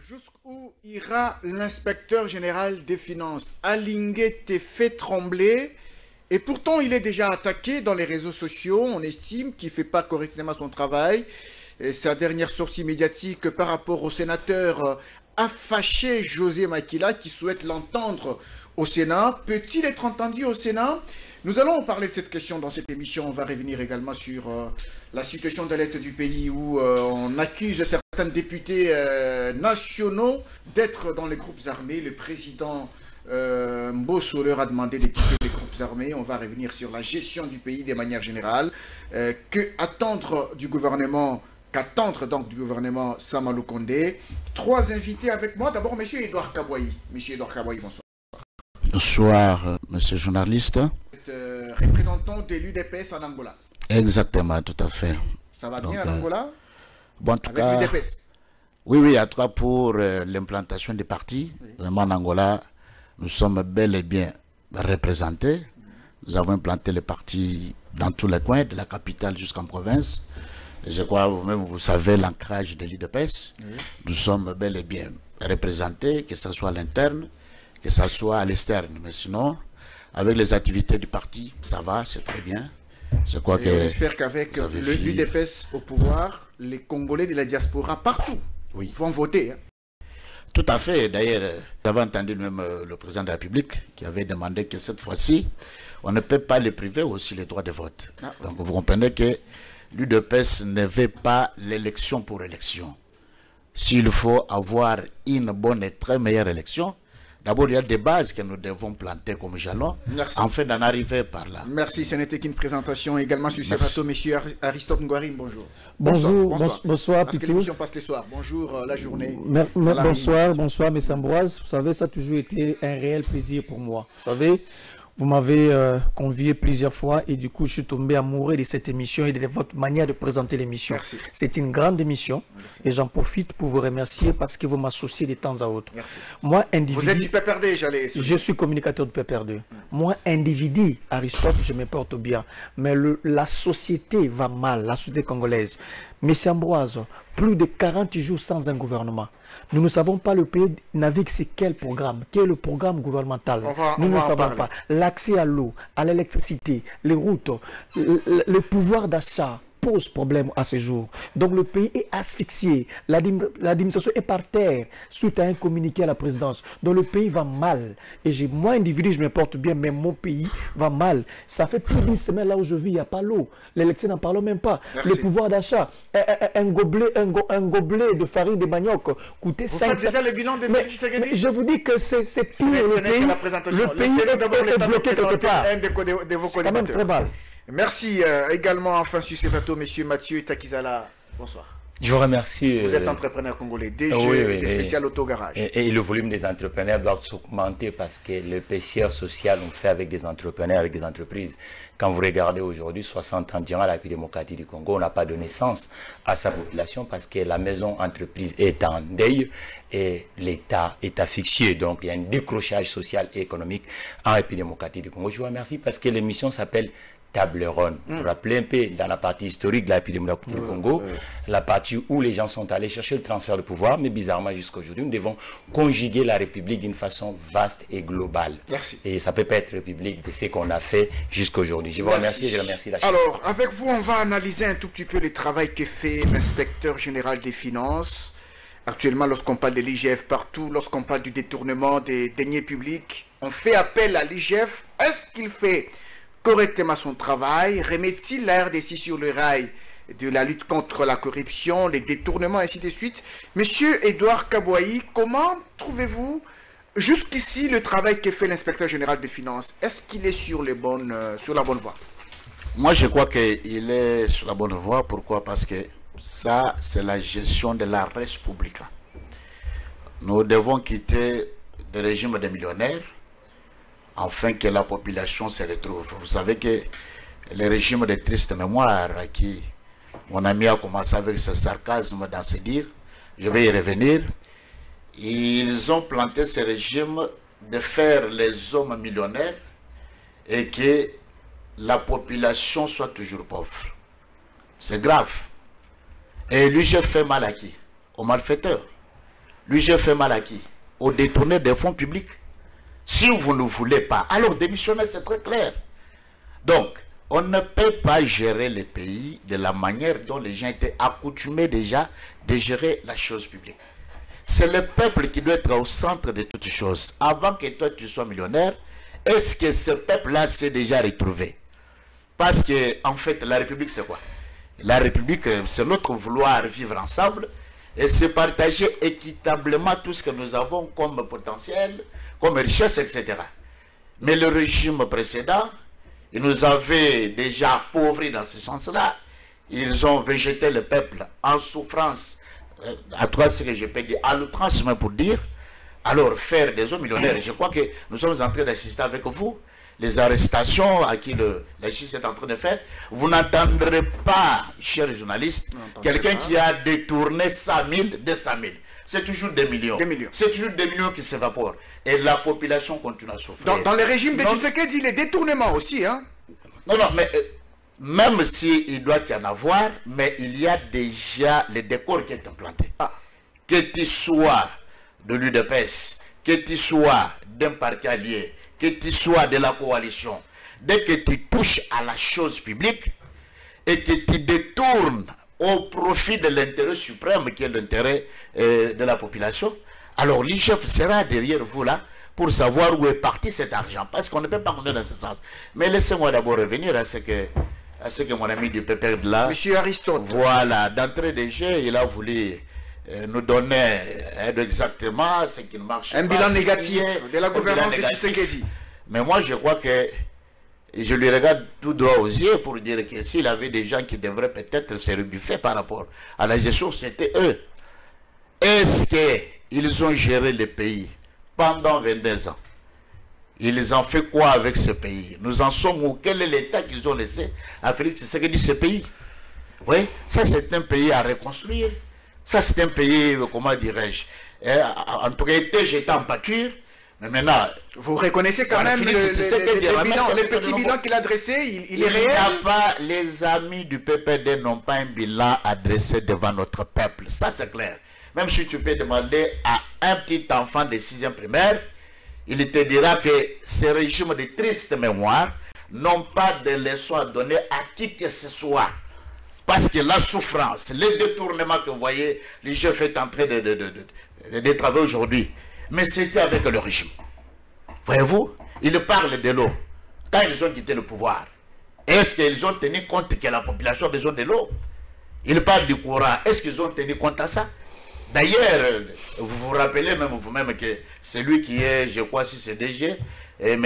jusqu'où ira l'inspecteur général des finances. Alingué t'est fait trembler. Et pourtant, il est déjà attaqué dans les réseaux sociaux. On estime qu'il ne fait pas correctement son travail. Sa dernière sortie médiatique par rapport au sénateur euh, a fâché José Makila qui souhaite l'entendre au Sénat. Peut-il être entendu au Sénat? Nous allons parler de cette question dans cette émission. On va revenir également sur euh, la situation de l'Est du pays où euh, on accuse certains députés euh, nationaux d'être dans les groupes armés. Le président euh, Mbosso leur a demandé de quitter les groupes armés. On va revenir sur la gestion du pays de manière générale. Euh, que attendre du gouvernement Qu'attendre donc du gouvernement Samalou Kondé? Trois invités avec moi. D'abord, Monsieur Edouard Kabouaï. Monsieur Edouard Kabouaï, bonsoir. Bonsoir, euh, monsieur journaliste. Vous êtes euh, représentant de l'UDPS en Angola. Exactement, tout à fait. Ça va Donc, bien en euh, Angola? Bon, en tout Avec cas, oui, oui, en tout cas pour euh, l'implantation des partis, vraiment en Angola, nous sommes bel et bien représentés. Nous avons implanté les partis dans tous les coins, de la capitale jusqu'en province. Et je crois vous-même, vous savez l'ancrage de l'IDPS. Nous sommes bel et bien représentés, que ce soit à l'interne, que ce soit à l'externe. Mais sinon, avec les activités du parti, ça va, c'est très bien. Je crois Et que... on espère qu'avec le- l'UDPS au pouvoir, les Congolais de la diaspora partout Oui. vont voter. hein. Tout à fait. D'ailleurs, j'avais entendu même euh, le président de la République qui avait demandé que cette fois-ci, on ne peut pas les priver aussi les droits de vote. Ah. Donc vous comprenez que l'UDPS ne veut pas l'élection pour élection. S'il faut avoir une bonne et très meilleure élection, d'abord il y a des bases que nous devons planter comme jalons Merci. afin d'en arriver par là. Merci, ce n'était qu'une présentation également sur ce plateau. Monsieur Ar- Aristote Ngouarine, bonjour. Bonjour, bonsoir. bons- bonsoir, Parce que l'émission passe le soir. Bonjour, euh, la journée. Bonsoir, bonsoir, M. Ambroise. Vous savez, ça a toujours été un réel plaisir pour moi. Vous savez, vous m'avez euh, convié plusieurs fois et du coup, je suis tombé amoureux de cette émission et de votre manière de présenter l'émission. Merci. C'est une grande émission et j'en profite pour vous remercier parce que vous m'associez de temps à autre. Merci. Moi, Vous individu, êtes du PPRD, j'allais. je suis communicateur de PPR2. Moi, individu, Aristote, je me porte bien. Mais le- la société va mal, la société congolaise. Monsieur Ambroise, plus de 40 jours sans un gouvernement. Nous ne savons pas le pays navigue c'est quel programme, quel est le programme gouvernemental. Va- Nous ne savons parler. pas. L'accès à l'eau, à l'électricité, les routes, le- le pouvoir d'achat pose problème à ce jour. Donc le pays est asphyxié. L'adim- L'administration est par terre suite à un communiqué à la présidence. Donc le pays va mal. Et j'ai, moi, individu, je me porte bien, mais mon pays va mal. Ça fait plus d'une semaine là où je vis, il n'y a pas l'eau. L'élection, n'en parlons même pas. Merci. Le pouvoir d'achat, un, un- un gobelet, un, go- un gobelet de farine de manioc coûtait Vous 5 faites déjà le bilan de mais, je vous dis que c'est pire. Le pays, la le pays est, est bloqué quelque part. C'est quand même très mal. Merci euh, également, enfin, sur ce plateau, monsieur Mathieu Takizala. Bonsoir. Je vous remercie. Vous euh, êtes entrepreneur congolais, DG, oui, oui, des oui. spécial autogarage. et, et le volume des entrepreneurs doit s'augmenter parce que le PCR social, on fait avec des entrepreneurs, avec des entreprises. Quand vous regardez aujourd'hui, 60 ans durant la République démocratique du Congo, on n'a pas donné sens à sa population parce que la maison entreprise est en deuil et l'État est asphyxié. Donc, il y a un décrochage social et économique en République démocratique du Congo. Je vous remercie parce que l'émission s'appelle Table ronde. Pour rappeler un peu dans la partie historique de la démocratique du Congo, la partie où les gens sont allés chercher le transfert de pouvoir, mais bizarrement jusqu'à aujourd'hui, nous devons conjuguer la République d'une façon vaste et globale. Merci. Et ça peut pas être République de ce qu'on a fait jusqu'à aujourd'hui. Je vous Merci. remercie et je remercie la Alors, avec vous, on va analyser un tout petit peu le travail que fait l'inspecteur général des finances. Actuellement, lorsqu'on parle de l'IGF partout, lorsqu'on parle du détournement des deniers publics, on fait appel à l'IGF. Est-ce qu'il fait correctement son travail Remet-il la RDC sur le rail de la lutte contre la corruption, les détournements, ainsi de suite? Monsieur Edouard Kabouaï, comment trouvez-vous jusqu'ici le travail que fait l'inspecteur général des finances? Est-ce qu'il est sur, les bonnes, euh, sur la bonne voie? Moi, je crois qu'il est sur la bonne voie. Pourquoi? Parce que ça, c'est la gestion de la res. Nous devons quitter le régime des millionnaires afin que la population se retrouve. Vous savez que le régime de triste mémoire qui mon ami a commencé avec ce sarcasme dans ses dires, je vais y revenir. Ils ont planté ce régime de faire les hommes millionnaires et que la population soit toujours pauvre. C'est grave. Et lui, je fais mal à qui? Aux malfaiteurs. L'UG fait mal à qui? Au détourner des fonds publics. Si vous ne voulez pas, alors démissionnez, c'est très clair. Donc, on ne peut pas gérer le pays de la manière dont les gens étaient accoutumés déjà de gérer la chose publique. C'est le peuple qui doit être au centre de toutes choses. Avant que toi tu sois millionnaire, est-ce que ce peuple-là s'est déjà retrouvé? Parce que, en fait, la République, c'est quoi? La République, c'est notre vouloir vivre ensemble et se partager équitablement tout ce que nous avons comme potentiel, comme richesse, etc. Mais le régime précédent, il nous avait déjà appauvris dans ce sens-là. Ils ont végété le peuple en souffrance, euh, à toi ce que je peux dire, à l'outrance pour dire, alors faire des hommes millionnaires. Je crois que nous sommes en train d'assister avec vous les arrestations à qui le, la justice est en train de faire. Vous n'entendrez pas, chers journalistes, quelqu'un qui a détourné 100 000, 200 000. C'est toujours des millions. Des millions. C'est toujours des millions qui s'évaporent. Et la population continue à souffrir. Dans, dans le régime de. Tshisekedi, les détournements aussi, hein. Non, non, mais euh, même s'il doit y en avoir, mais il y a déjà le décor qui est implanté. Ah. Que tu sois de l'UDPS, que tu sois d'un parti allié, que tu sois de la coalition, dès que tu touches à la chose publique et que tu détournes au profit de l'intérêt suprême qui est l'intérêt euh, de la population, alors l'IGF sera derrière vous là pour savoir où est parti cet argent. Parce qu'on ne peut pas continuer dans ce sens. Mais laissez-moi d'abord revenir à ce que, à ce que mon ami du PPR de là. Monsieur Aristote. Voilà, d'entrée de jeu, il a voulu nous donner euh, exactement ce qui ne marche pas. Un bilan négatif de la gouvernance de. Tshisekedi. Mais moi, je crois que je lui regarde tout droit aux yeux pour dire que s'il avait des gens qui devraient peut-être se rebuffer par rapport à la gestion, c'était eux. Est-ce qu'ils ont géré le pays pendant 22 ans? Ils ont fait quoi avec ce pays? Nous en sommes où? Quel est l'état qu'ils ont laissé? À Félix Tshisekedi ce pays Oui, ça c'est un pays à reconstruire. Ça c'est un pays, comment dirais-je euh, En tout cas, était jeté en pâture. Mais maintenant, Vous reconnaissez quand même le, petit bilan qu'il a dressé, il, il il est n'y a réel. pas, les amis du PPD n'ont pas un bilan adressé devant notre peuple. Ça, c'est clair. Même si tu peux demander à un petit enfant de 6e primaire, il te dira que ces régimes de triste mémoire n'ont pas de leçons à donner à qui que ce soit. Parce que la souffrance, les détournements que vous voyez, les jeux fait en train de, travailler aujourd'hui, mais c'était avec le régime. Voyez-vous, ils parlent de l'eau. Quand ils ont quitté le pouvoir, est-ce qu'ils ont tenu compte que la population a besoin de l'eau? Ils parlent du courant. Est-ce qu'ils ont tenu compte à ça? D'ailleurs, vous vous rappelez même vous-même que celui qui est, je crois, si c'est DG, M.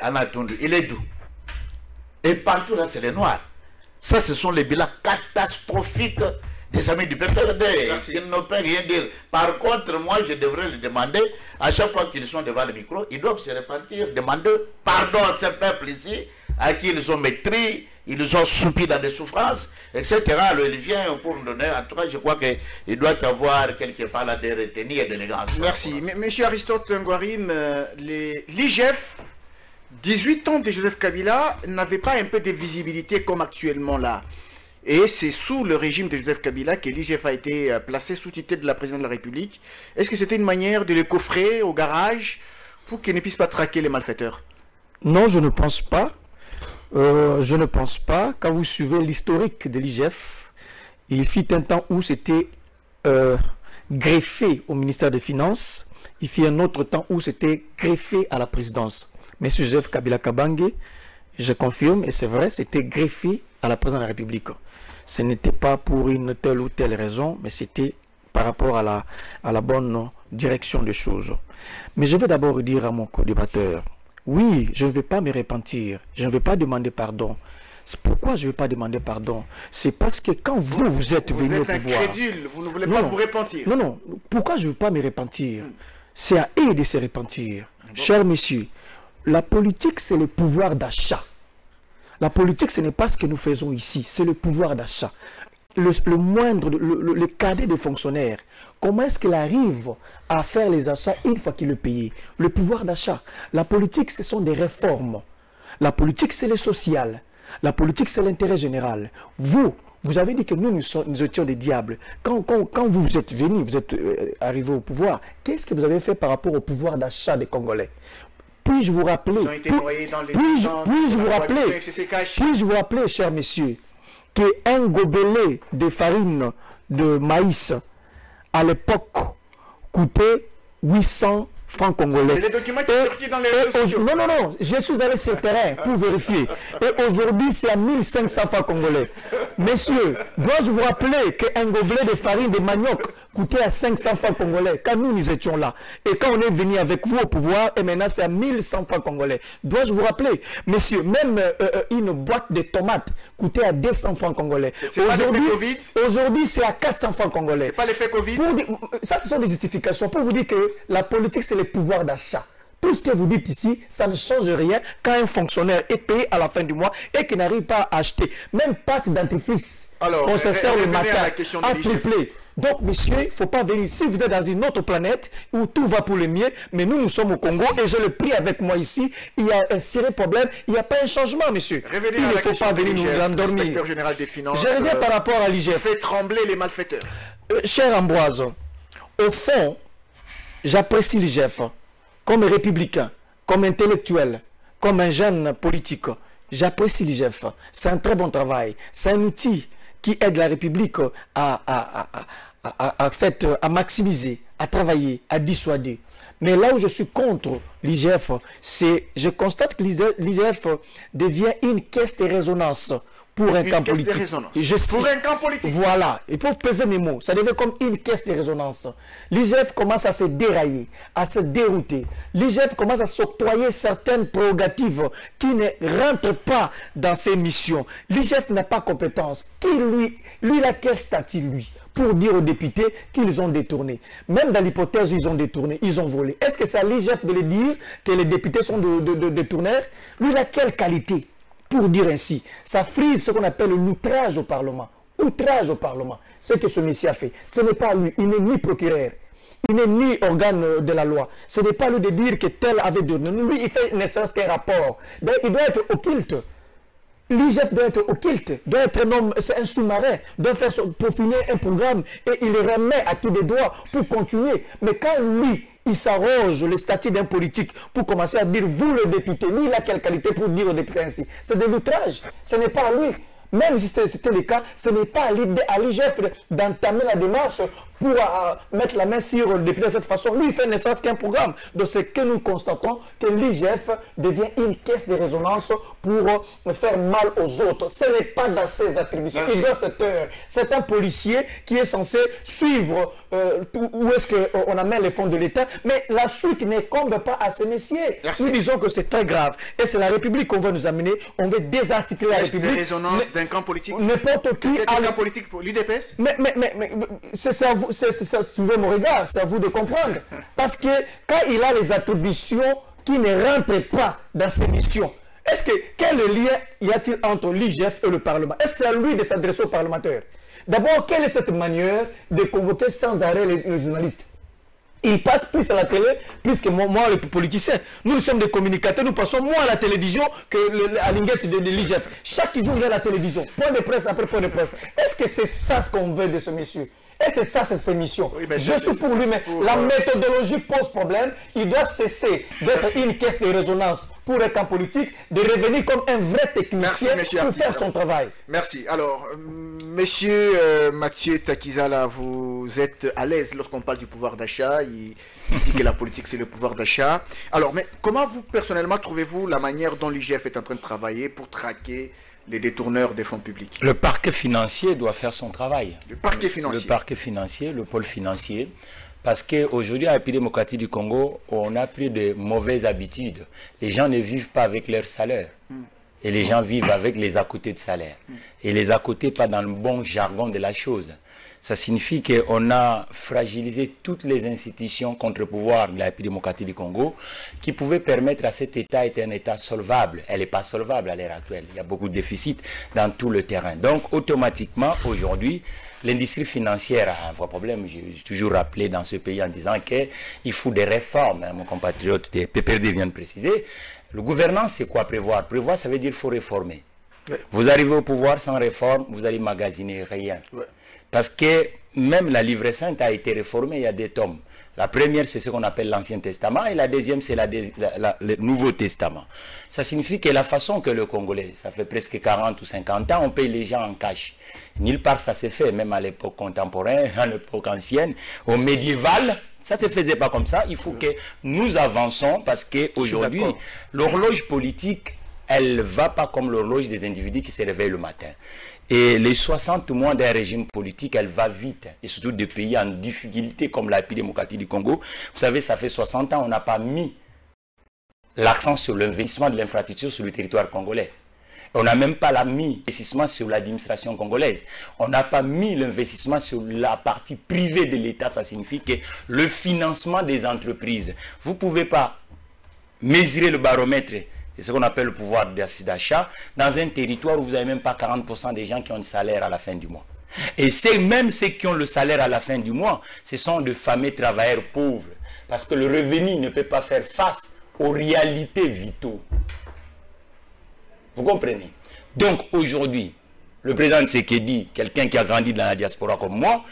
Anatundu, il est doux. Et partout là, c'est les noirs. Ça, ce sont les bilans catastrophiques des amis du PPRD. Ils ne peuvent rien dire. Par contre, moi, je devrais les demander, à chaque fois qu'ils sont devant le micro, ils doivent se repentir, demander pardon à ce peuple ici, à qui ils ont maîtris, ils ont soupi dans des souffrances, etc. Alors, il vient pour nous donner, en tout cas, je crois qu'il doit y avoir quelque part là de retenue et d'élégance. Merci. Monsieur Aristote Ngwarim, euh, les- l'IGF, 18 ans de Joseph Kabila, n'avait pas un peu de visibilité comme actuellement là. Et c'est sous le régime de Joseph Kabila que l'IGF a été euh, placé sous tutelle de la présidente de la République. Est-ce que c'était une manière de les coffrer au garage pour qu'ils ne puissent pas traquer les malfaiteurs? Non, je ne pense pas. Euh, je ne pense pas. Quand vous suivez l'historique de l'IGF, il fit un temps où c'était euh, greffé au ministère des Finances. Il fit un autre temps où c'était greffé à la présidence. Monsieur Joseph Kabila Kabange, je confirme, et c'est vrai, c'était greffé à la présidence de la République. Ce n'était pas pour une telle ou telle raison, mais c'était par rapport à la, à la bonne direction des choses. Mais je vais d'abord dire à mon co-débatteur, oui, je ne vais pas me repentir, je ne vais pas demander pardon. C'est pourquoi je ne vais pas demander pardon? C'est parce que quand vous, vous êtes Vous venu au êtes pouvoir... incrédule, vous ne voulez Non, pas vous repentir. Non, non. Pourquoi je ne veux pas me repentir? C'est à eux de se repentir. Chers messieurs, la politique, c'est le pouvoir d'achat. La politique, ce n'est pas ce que nous faisons ici, c'est le pouvoir d'achat. Le, moindre, le, cadet de fonctionnaire, comment est-ce qu'il arrive à faire les achats une fois qu'il est payé? Le pouvoir d'achat. La politique, ce sont des réformes. La politique, c'est le social. La politique, c'est l'intérêt général. Vous, Vous avez dit que nous, nous, étions des diables. Quand, quand, quand vous êtes venus, vous êtes euh, arrivés au pouvoir, qu'est-ce que vous avez fait par rapport au pouvoir d'achat des Congolais? Puis-je vous rappeler, puis-je dans vous rappeler, puis-je vous rappeler, chers messieurs, qu'un gobelet de farine de maïs à l'époque coûtait 800 francs congolais. C'est les documents qui circulent dans les réseaux sociaux. Non, non, non, je suis allé sur le terrain pour vérifier. Et aujourd'hui, c'est à 1500 francs congolais. Messieurs, dois-je vous rappeler qu'un gobelet de farine de manioc coûtait à 500 francs congolais quand nous, nous étions là? Et quand on est venu avec vous au pouvoir, et maintenant c'est à 1100 francs congolais. Dois-je vous rappeler, messieurs, même euh, euh, une boîte de tomates coûtait à 200 francs congolais. Aujourd'hui, Covid? aujourd'hui, c'est à 400 francs congolais. C'est pas l'effet Covid? Pour ça, ce sont des justifications pour vous dire que la politique, c'est le pouvoir d'achat. Tout ce que vous dites ici, ça ne change rien quand un fonctionnaire est payé à la fin du mois et qu'il n'arrive pas à acheter même pâte dentifrice. Alors, on se re- sert le à matin à l'hygiène. tripler. Donc, monsieur, il ne faut pas venir. Si vous êtes dans une autre planète où tout va pour le mieux, mais nous, nous sommes au Congo et je le prie avec moi ici, il y a un sérieux problème, il n'y a pas un changement, monsieur. Il à ne faut pas venir nous l'inspecteur général des finances. Je reviens euh, par rapport à l'IGF. fait trembler les malfaiteurs. Euh, cher Ambroise, au fond, j'apprécie l'IGF comme républicain, comme intellectuel, comme un jeune politique. J'apprécie l'IGF. C'est un très bon travail. C'est un outil qui aide la République à, à, à, à, à- maximiser, à travailler, à dissuader. Mais là où je suis contre l'IGF, c'est je constate que l'IGF devient une caisse de résonance pour un Une camp de politique. résonance. Je Pour un camp politique. voilà, il faut peser mes mots. Ça devient comme une caisse de résonance. L'IGF commence à se dérailler, à se dérouter. L'IGF commence à s'octroyer certaines prérogatives qui ne rentrent pas dans ses missions. L'IGF n'a pas compétence. Qui lui, lui, là, quel statut lui pour dire aux députés qu'ils ont détourné? Même dans l'hypothèse où ils ont détourné, ils ont volé. Est-ce que c'est à l'IGF de le dire que les députés sont de, de- de détourneurs Lui, il a quelle qualité? Pour dire ainsi. Ça frise ce qu'on appelle l'outrage au Parlement. Outrage au Parlement. Ce que ce monsieur a fait. Ce n'est pas lui. Il n'est ni procureur. Il n'est ni organe euh, de la loi. Ce n'est pas lui de dire que tel avait donné. Lui, il fait serait-ce qu'un rapport. Donc, il doit être occulte. L'IGF doit être occulte, doit être un homme, c'est un sous-marin, doit faire peaufiner un programme et il remet à qui des doigts pour continuer. Mais quand lui, il s'arroge le statut d'un politique pour commencer à dire vous le député, lui il a quelle qualité pour dire au député ainsi. C'est de l'outrage, ce n'est pas à lui. Même si c'était le cas, ce n'est pas à l'IGF de- d'entamer la démarche pour euh, mettre la main sur le député de cette façon. Lui, il fait serait-ce qu'un programme. Donc, c'est que nous constatons que l'IGF devient une caisse de résonance pour euh, faire mal aux autres. Ce n'est pas dans ses attributions. Merci. Il doit se taire. C'est un policier qui est censé suivre euh, où est-ce qu'on amène les fonds de l'État, mais la suite n'incombe pas à ces messieurs. Merci. Nous disons que c'est très grave. Et c'est la République qu'on veut nous amener. On veut désarticuler la République. résonance d'un camp politique. N'importe qui a camp politique pour l'UDPS mais, mais, mais, mais c'est à vous, c'est, suivez mon regard, c'est à vous de comprendre. Parce que quand il a les attributions qui ne rentrent pas dans ses missions, est-ce que quel lien y a-t-il entre l'IGF et le Parlement? Est-ce à lui de s'adresser aux parlementaires D'abord, quelle est cette manière de convoquer sans arrêt les, journalistes? Il passe plus à la télé, plus que moi, les politiciens. Nous, sommes des communicateurs, nous passons moins à la télévision que le- à l'inguette de, de l'IGF. Chaque jour, il y a la télévision. Point de presse après point de presse. Est-ce que c'est ça ce qu'on veut de ce monsieur? Et c'est ça, c'est ses missions. Oui, Je suis pour lui, mais pour, la euh, méthodologie pose problème. Il doit cesser d'être une caisse de résonance pour un camp politique, de revenir comme un vrai technicien pour faire son travail. Merci. Alors, euh, monsieur euh, Mathieu Takizala, vous êtes à l'aise lorsqu'on parle du pouvoir d'achat. Il, il dit que la politique, c'est le pouvoir d'achat. Alors, mais comment vous, personnellement, trouvez-vous la manière dont l'IGF est en train de travailler pour traquer les détourneurs des fonds publics Le parquet financier doit faire son travail. Le parquet Le financier. parquet financier, le pôle financier. Parce qu'aujourd'hui, à la démocratique du Congo, on a pris de mauvaises habitudes. Les gens ne vivent pas avec leur salaire. Et les gens vivent avec les à côté de salaire. Et les à côté, pas dans le bon jargon de la chose. Ça signifie qu'on a fragilisé toutes les institutions contre-pouvoir de la démocratique du Congo qui pouvaient permettre à cet État d'être un État solvable. Elle n'est pas solvable à l'heure actuelle. Il y a beaucoup de déficits dans tout le terrain. Donc, automatiquement, aujourd'hui, l'industrie financière a un vrai problème. J'ai toujours rappelé dans ce pays en disant qu'il faut des réformes. hein, Mon compatriote PPRD vient de préciser. Le gouvernance, c'est quoi prévoir? Prévoir, ça veut dire qu'il faut réformer. Vous arrivez au pouvoir sans réforme, vous allez magasiner rien. Parce que même la livre sainte a été réformée, il y a des tomes. La première, c'est ce qu'on appelle l'Ancien Testament, et la deuxième, c'est le Nouveau Testament. Ça signifie que la façon que le Congolais, ça fait presque 40 ou 50 ans, on paye les gens en cash. Nulle part ça s'est fait, même à l'époque contemporaine, à l'époque ancienne, au médiéval, ça ne se faisait pas comme ça. Il faut que nous avançons parce qu'aujourd'hui, l'horloge politique, elle ne va pas comme l'horloge des individus qui se réveillent le matin. Et les 60 mois d'un régime politique, elle va vite. Et surtout des pays en difficulté comme la démocratique du Congo. Vous savez, ça fait 60 ans, on n'a pas mis l'accent sur l'investissement de l'infrastructure sur le territoire congolais. On n'a même pas mis l'investissement sur l'administration congolaise. On n'a pas mis l'investissement sur la partie privée de l'État. Ça signifie que le financement des entreprises. Vous ne pouvez pas mesurer le baromètre c'est ce qu'on appelle le pouvoir d'achat, dans un territoire où vous n'avez même pas 40% des gens qui ont un salaire à la fin du mois. Et c'est même ceux qui ont le salaire à la fin du mois, ce sont de fameux travailleurs pauvres. Parce que le revenu ne peut pas faire face aux réalités vitaux. Vous comprenez? Donc aujourd'hui, le président Tsekedi, quelqu'un qui a grandi dans la diaspora comme moi,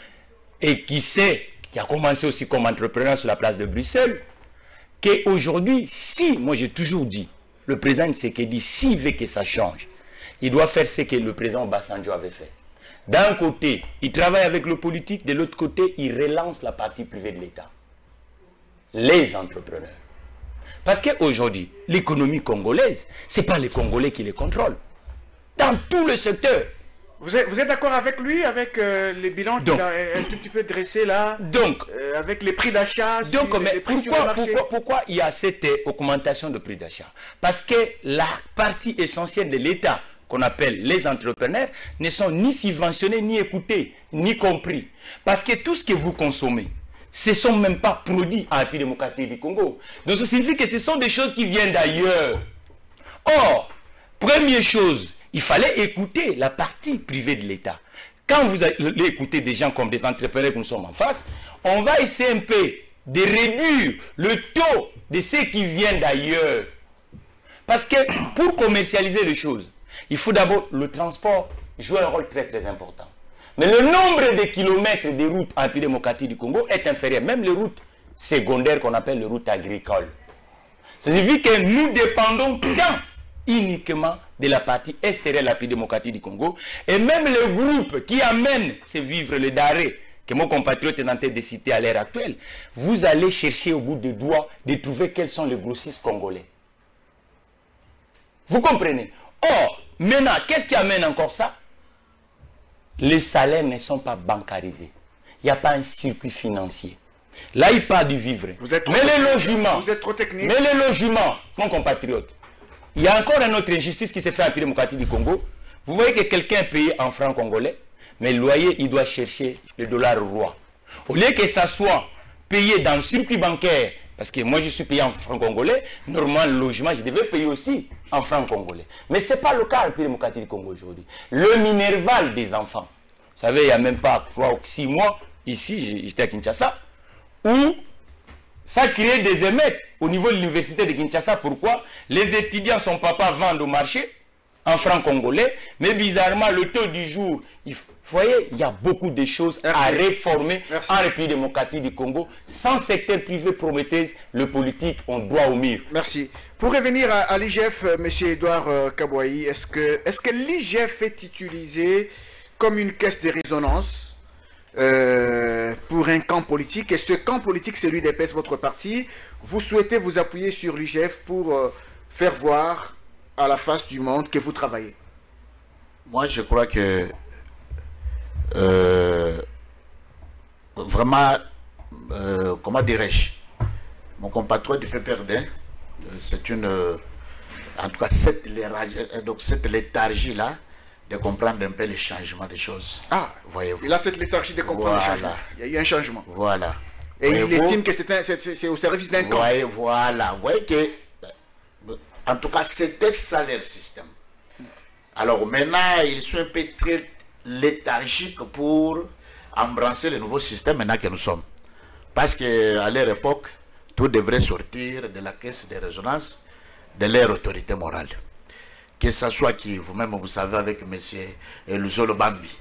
et qui sait, qui a commencé aussi comme entrepreneur sur la place de Bruxelles, qu'aujourd'hui, si, moi j'ai toujours dit, le président Tshisekedi, s'il veut que ça change, il doit faire ce que le président Bassanjo avait fait. D'un côté, il travaille avec le politique, de l'autre côté, il relance la partie privée de l'État. Les entrepreneurs. Parce qu'aujourd'hui, l'économie congolaise, ce n'est pas les Congolais qui les contrôlent. Dans tout le secteur, vous êtes, vous êtes d'accord avec lui, avec euh, les bilans qu'il a un tout petit peu dressés là? Donc, euh, avec les prix d'achat Donc, pourquoi, pourquoi, pourquoi il y a cette augmentation de prix d'achat? Parce que la partie essentielle de l'État, qu'on appelle les entrepreneurs, ne sont ni subventionnés, ni écoutés, ni compris. Parce que tout ce que vous consommez, ce ne sont même pas produits en République démocratique du Congo. Donc, ça signifie que ce sont des choses qui viennent d'ailleurs. Or, première chose, il fallait écouter la partie privée de l'État. Quand vous allez écouter des gens comme des entrepreneurs que nous sommes en face, on va essayer un peu de réduire le taux de ceux qui viennent d'ailleurs. Parce que pour commercialiser les choses, il faut d'abord le transport joue un rôle très très important. Mais le nombre de kilomètres de routes en République démocratique du Congo est inférieur. Même les routes secondaires qu'on appelle les routes agricoles. Ça signifie que nous dépendons tant uniquement de la partie extérieure de la République démocratique du Congo. Et même le groupe qui amène ces vivres, les darés, que mon compatriote est en train de citer à l'heure actuelle, vous allez chercher au bout des doigts de trouver quels sont les grossistes congolais. Vous comprenez? Or, maintenant, qu'est-ce qui amène encore ça? Les salaires ne sont pas bancarisés. Il n'y a pas un circuit financier. Là, il parle du vivre. Vous êtes mais les logements. Vous êtes trop technique. Mais les logements, mon compatriote. Il y a encore une autre injustice qui s'est fait à la du Congo. Vous voyez que quelqu'un payé en francs congolais, mais le loyer, il doit chercher le dollar roi. Au lieu que ça soit payé dans le circuit bancaire, parce que moi je suis payé en francs congolais, normalement le logement, je devais payer aussi en francs congolais. Mais ce n'est pas le cas à la du Congo aujourd'hui. Le minerval des enfants, vous savez, il n'y a même pas 3 ou 6 mois, ici, j'étais à Kinshasa, où ça crée des émettes au niveau de l'université de Kinshasa. Pourquoi? Les étudiants, son papa, vendent au marché en francs congolais, mais bizarrement, le taux du jour, vous voyez, il y a beaucoup de choses à réformer en République démocratique du Congo. Sans secteur privé prometteuse, le politique, on doit au mur. Merci. Pour revenir à, l'IGF, euh, M. Edouard euh, Kabouaï, est-ce que, est que l'IGF est utilisé comme une caisse de résonance? Euh, pour un camp politique. Et ce camp politique, c'est lui d'EPS, votre parti. Vous souhaitez vous appuyer sur l'IGF pour euh, faire voir à la face du monde que vous travaillez Moi, je crois que euh, vraiment, comment dirais-je, mon compatriote du PPRD, c'est une, en tout cas, cette, cette léthargie-là, de comprendre un peu les changements des choses. Ah, voyez-vous. Il a cette léthargie de comprendre les changements. Il y a eu un changement. Voilà. Et il estime que c'est au service d'un camp. Voilà. Vous voyez que, en tout cas, c'était ça leur système. Alors maintenant, ils sont un peu très léthargiques pour embrasser le nouveau système maintenant que nous sommes. Parce qu'à leur époque, tout devrait sortir de la caisse de résonance de leur autorité morale. Que ce soit qui, vous-même vous savez avec M. Luzolo Bambi,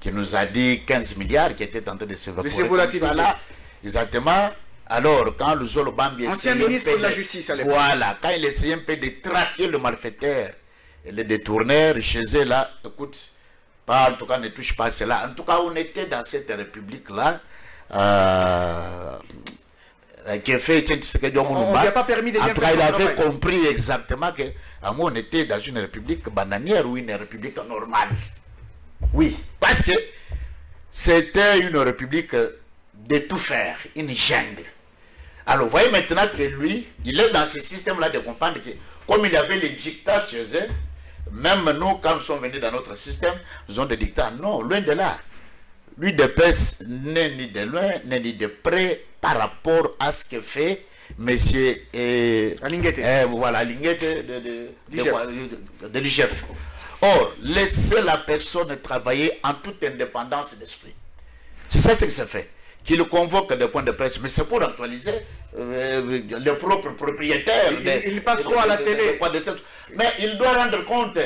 qui nous a dit 15 milliards qui étaient en train de s'évaporer. ça là, exactement. Alors, quand Luzolo Bambi Ancien ministre de la Justice à. Voilà, quand il essayait un peu de traquer le malfaiteur et le chez eux là, écoute, pas en tout cas ne touche pas à cela. En tout cas, on était dans cette république-là. Euh, qui fait On n'a pas permis de bien Après, il avait compris exactement que on était dans une république bananière ou une république normale. Oui, parce que c'était une république de tout faire, une jungle. Alors, voyez maintenant que lui, il est dans ce système-là de comprendre que, comme il avait les dictats chez eux, même nous, quand nous sommes venus dans notre système, nous avons des dictats. Non, loin de là. Lui, de pèse n'est ni de loin, ni de près par rapport à ce que fait monsieur eh, eh, voilà, Linguette de, de, de, l'IGF. Or, laisser la personne travailler en toute indépendance d'esprit. C'est ça ce qui se fait. Qu'il convoque des points de presse, mais c'est pour actualiser euh, le propre propriétaire. Il, il passe trop à la télé. mais il doit rendre compte.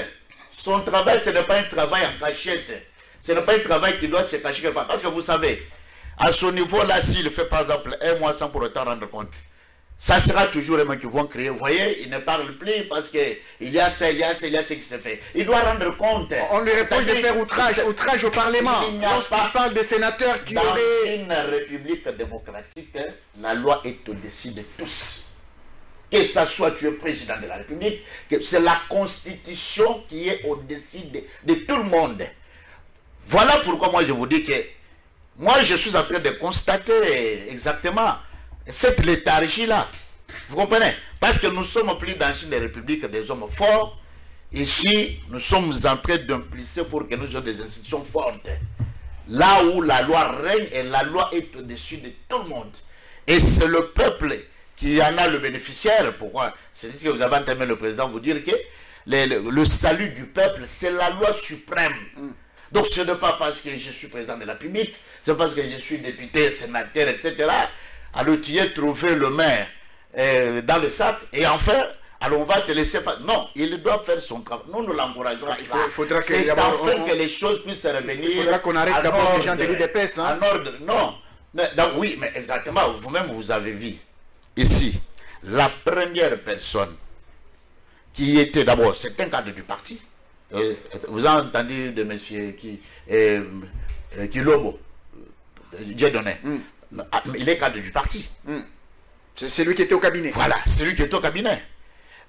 Son travail, ce n'est pas un travail en cachette. Ce n'est pas un travail qui doit se cacher quelque part. Parce que vous savez, à ce niveau-là, s'il fait par exemple un mois sans pour autant rendre compte, ça sera toujours les mains qui vont créer. Vous voyez, il ne parle plus parce qu'il y a ça, il y a ça, il y a ce qui se fait. Il doit rendre compte. On lui reproche de faire outrage, outrage au Parlement. Lorsqu'il parle des sénateurs qui Dans auraient... une république démocratique, la loi est au-dessus de tous. Que ce soit tu es président de la République, que c'est la Constitution qui est au-dessus de, de tout le monde. Voilà pourquoi moi je vous dis que moi je suis en train de constater exactement cette léthargie-là. Vous comprenez? Parce que nous sommes plus dans une république des hommes forts. Ici, nous sommes en train d'implisser pour que nous ayons des institutions fortes. Là où la loi règne et la loi est au-dessus de tout le monde. Et c'est le peuple qui en a le bénéficiaire. Pourquoi? C'est ce que vous avez entendu le président vous dire que le, le salut du peuple, c'est la loi suprême. Donc ce n'est pas parce que je suis président de la République, c'est parce que je suis député, sénateur, etc. Alors tu as trouvé le maire euh, dans le sac et enfin, alors on va te laisser pas. Non, il doit faire son travail. Nous, nous l'encourageons. il, faut, faudra que, c'est enfin que les choses puissent revenir. Il faudra qu'on arrête d'abord les gens de l'UDPS. Hein? En ordre, non. Mais, donc, oui, mais exactement, vous-même, vous avez vu ici, la première personne qui était d'abord, c'est un cadre du parti. Vous avez entendu de monsieur qui, Kilobo, Dieu donné. Mm. Ah, Il est cadre du parti. Mm. C'est lui qui était au cabinet. Voilà, c'est lui qui était au cabinet.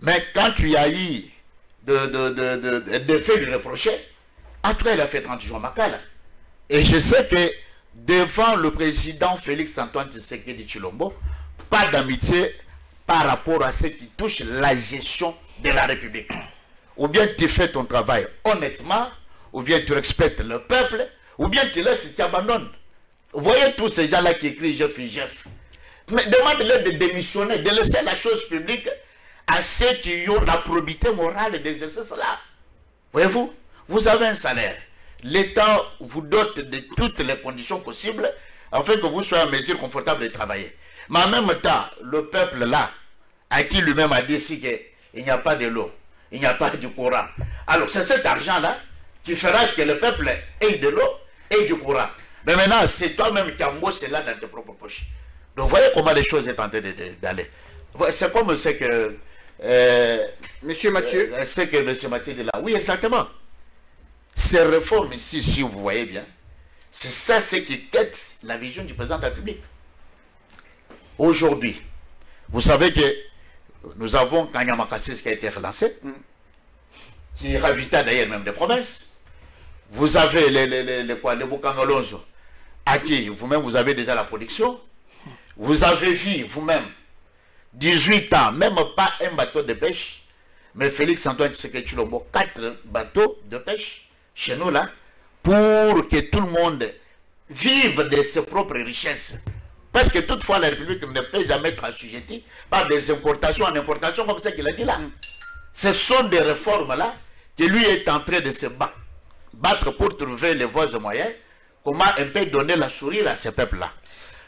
Mais quand tu as eu de, de, de, de, de fait lui reprocher, après il a fait 30 jours Makala. Et je sais que devant le président Félix Antoine Tshisekedi Chilombo, pas d'amitié par rapport à ce qui touche la gestion de la République. Ou bien tu fais ton travail honnêtement, ou bien tu respectes le peuple, ou bien tu laisses, tu abandonnes. Vous voyez tous ces gens-là qui écrivent Jeff et Jeff. Mais demande-leur de démissionner, de laisser la chose publique à ceux qui ont la probité morale d'exercer cela. Voyez-vous, vous avez un salaire. L'État vous dote de toutes les conditions possibles afin que vous soyez en mesure confortable de travailler. Mais en même temps, le peuple là, à qui lui-même a dit qu'il n'y a pas de l'eau, il n'y a pas du courant. Alors c'est cet argent-là qui fera ce que le peuple ait de l'eau et du courant. Mais maintenant, c'est toi-même qui as là dans tes propres poches. Donc voyez comment les choses sont en train d'aller. C'est comme ce que... Euh, Monsieur Mathieu. Euh, ce que Monsieur Mathieu dit là. Oui, exactement. Ces réformes ici, si vous voyez bien, c'est ça ce qui tête la vision du président de la République. Aujourd'hui, vous savez que nous avons Kanyamakassis qui a été relancé, qui ravita d'ailleurs même des promesses. Vous avez les, les, les, les, quoi, les Bukangalonzo, à qui vous-même vous avez déjà la production. Vous avez vu vous-même 18 ans, même pas un bateau de pêche, mais Félix Antoine Tshisekedi Chilombo, 4 bateaux de pêche chez nous là, pour que tout le monde vive de ses propres richesses. Parce que toutefois, la République ne peut jamais être assujettie par des importations en importation, comme ça qu'il a dit là. Ce sont des réformes-là que lui est en train de se battre pour trouver les voies et moyens, comment un peu donner la sourire à ces peuples-là.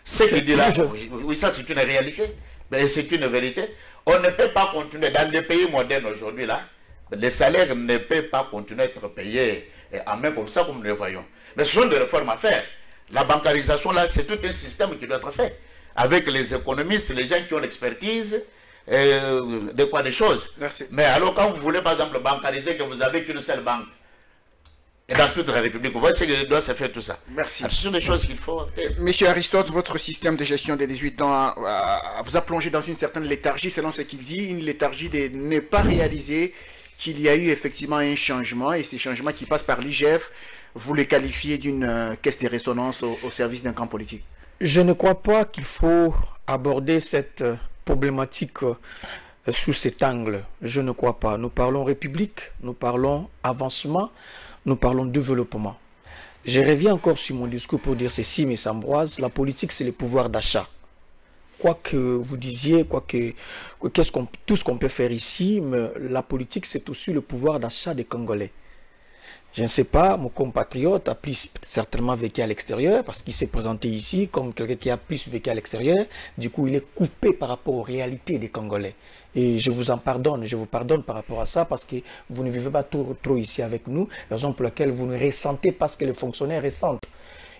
Ce qu'il dit là, oui, oui ça c'est une réalité, mais c'est une vérité. On ne peut pas continuer dans des pays modernes aujourd'hui là, les salaires ne peuvent pas continuer à être payés en main comme ça, comme nous le voyons. Mais ce sont des réformes à faire. La bancarisation, là, c'est tout un système qui doit être fait. Avec les économistes, les gens qui ont l'expertise, euh, de quoi des choses. Merci. Mais alors, quand vous voulez, par exemple, bancariser, que vous avez qu'une seule banque, et dans toute la République, vous voyez ce que doit se faire tout ça. Merci. Ce sont des choses qu'il faut. Monsieur Aristote, votre système de gestion des 18 ans a- a- vous a plongé dans une certaine léthargie, selon ce qu'il dit, une léthargie de ne pas réaliser qu'il y a eu effectivement un changement, et ces changements qui passent par l'IGF, vous les qualifiez d'une euh, caisse de résonance au, service d'un camp politique. Je ne crois pas qu'il faut aborder cette euh, problématique euh, sous cet angle. Je ne crois pas. Nous parlons République, nous parlons avancement, nous parlons développement. Je reviens encore sur mon discours pour dire ceci, mais Ambroise, la politique, c'est le pouvoir d'achat. Quoi que vous disiez, quoi que, que- qu'est-ce qu'on, tout ce qu'on peut faire ici, mais la politique, c'est aussi le pouvoir d'achat des Congolais. Je ne sais pas, mon compatriote a plus certainement vécu à l'extérieur parce qu'il s'est présenté ici comme quelqu'un qui a plus vécu à l'extérieur. Du coup, il est coupé par rapport aux réalités des Congolais. Et je vous en pardonne, je vous pardonne par rapport à ça parce que vous ne vivez pas trop, trop ici avec nous, raison pour laquelle vous ne ressentez pas ce que les fonctionnaires ressentent.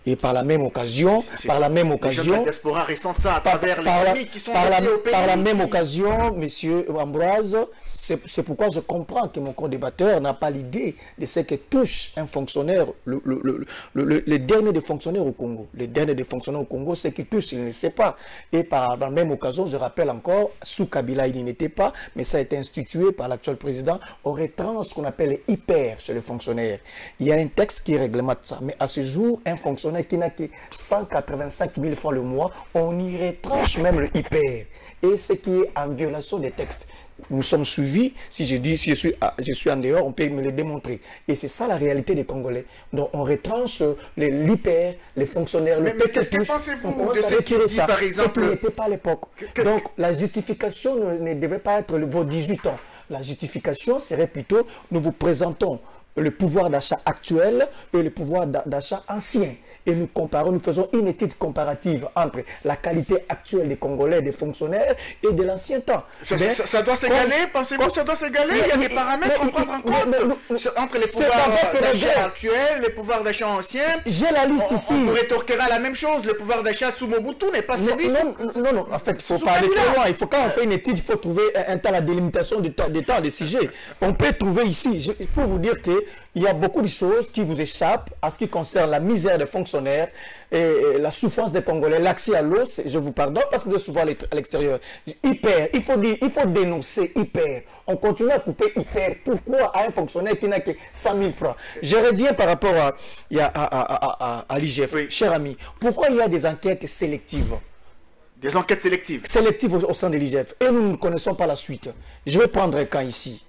Et par la même occasion, par la même de la occasion, diaspora ressentent ça à par, travers les par la, familles qui sont par la- restées au pays. par la même occasion, monsieur Ambroise, c'est pourquoi je comprends que mon co-débatteur n'a pas l'idée de ce que touche un fonctionnaire, le, le, le, le- le- le dernier des fonctionnaires au Congo. Le dernier des fonctionnaires au Congo, ce qui touche, il ne sait pas. Et par la même occasion, je rappelle encore, sous Kabila, il n'y était pas, mais ça a été institué par l'actuel président. On retranche ce qu'on appelle hyper chez les fonctionnaires. Il y a un texte qui réglemente ça. Mais à ce jour, un fonctionnaire qui n'a que 185 000 francs le mois, on y retranche même le hyper. Et ce qui est en violation des textes. Nous sommes suivis. Si je dis, si je suis, je suis en dehors, on peut me le démontrer. Et c'est ça la réalité des Congolais. Donc on retranche euh, les- l'hyper, les fonctionnaires, Mais- le mais que- qui que pensez-vous de ce retirer dit, ça. par Ce exemple qui n'était pas à l'époque. que- Donc la justification ne, ne devait pas être le- vos 18 ans. La justification serait plutôt nous vous présentons le pouvoir d'achat actuel et le pouvoir d'a- d'achat ancien. Et nous comparons, nous faisons une étude comparative entre la qualité actuelle des Congolais, des fonctionnaires et de l'ancien temps. Ça, Mais- ça- ça doit s'égaler, pensez-vous que ça doit s'égaler? Il y a des paramètres mais- prendre en compte entre les pouvoirs d'achat actuels, les pouvoirs d'achat anciens. J'ai la liste On, ici. on rétorquera la même chose. Le pouvoir d'achat sous Mobutu n'est pas Non, servi. non, non, non, en fait, il faut pas aller trop loin. Il faut, quand on fait une étude, il faut trouver un, temps, la délimitation du temps, des temps, des sujets. On peut trouver ici, je peux vous dire qu'il y a beaucoup de choses qui vous échappent à ce qui concerne la misère des fonctionnaires et, la souffrance des Congolais, l'accès à l'eau, je vous pardonne parce que vous êtes souvent à l'ex- à l'extérieur. Hyper, il faut dire, il faut dénoncer hyper. On continue à couper hyper. Pourquoi à un fonctionnaire qui n'a que 100 000 francs? Je reviens par rapport à, il à, à, à, l'IGF. Oui. Cher ami, pourquoi il y a des enquêtes sélectives? Des enquêtes sélectives. sélective au, au sein de l'IGF et nous ne connaissons pas la suite. Je vais prendre un cas ici.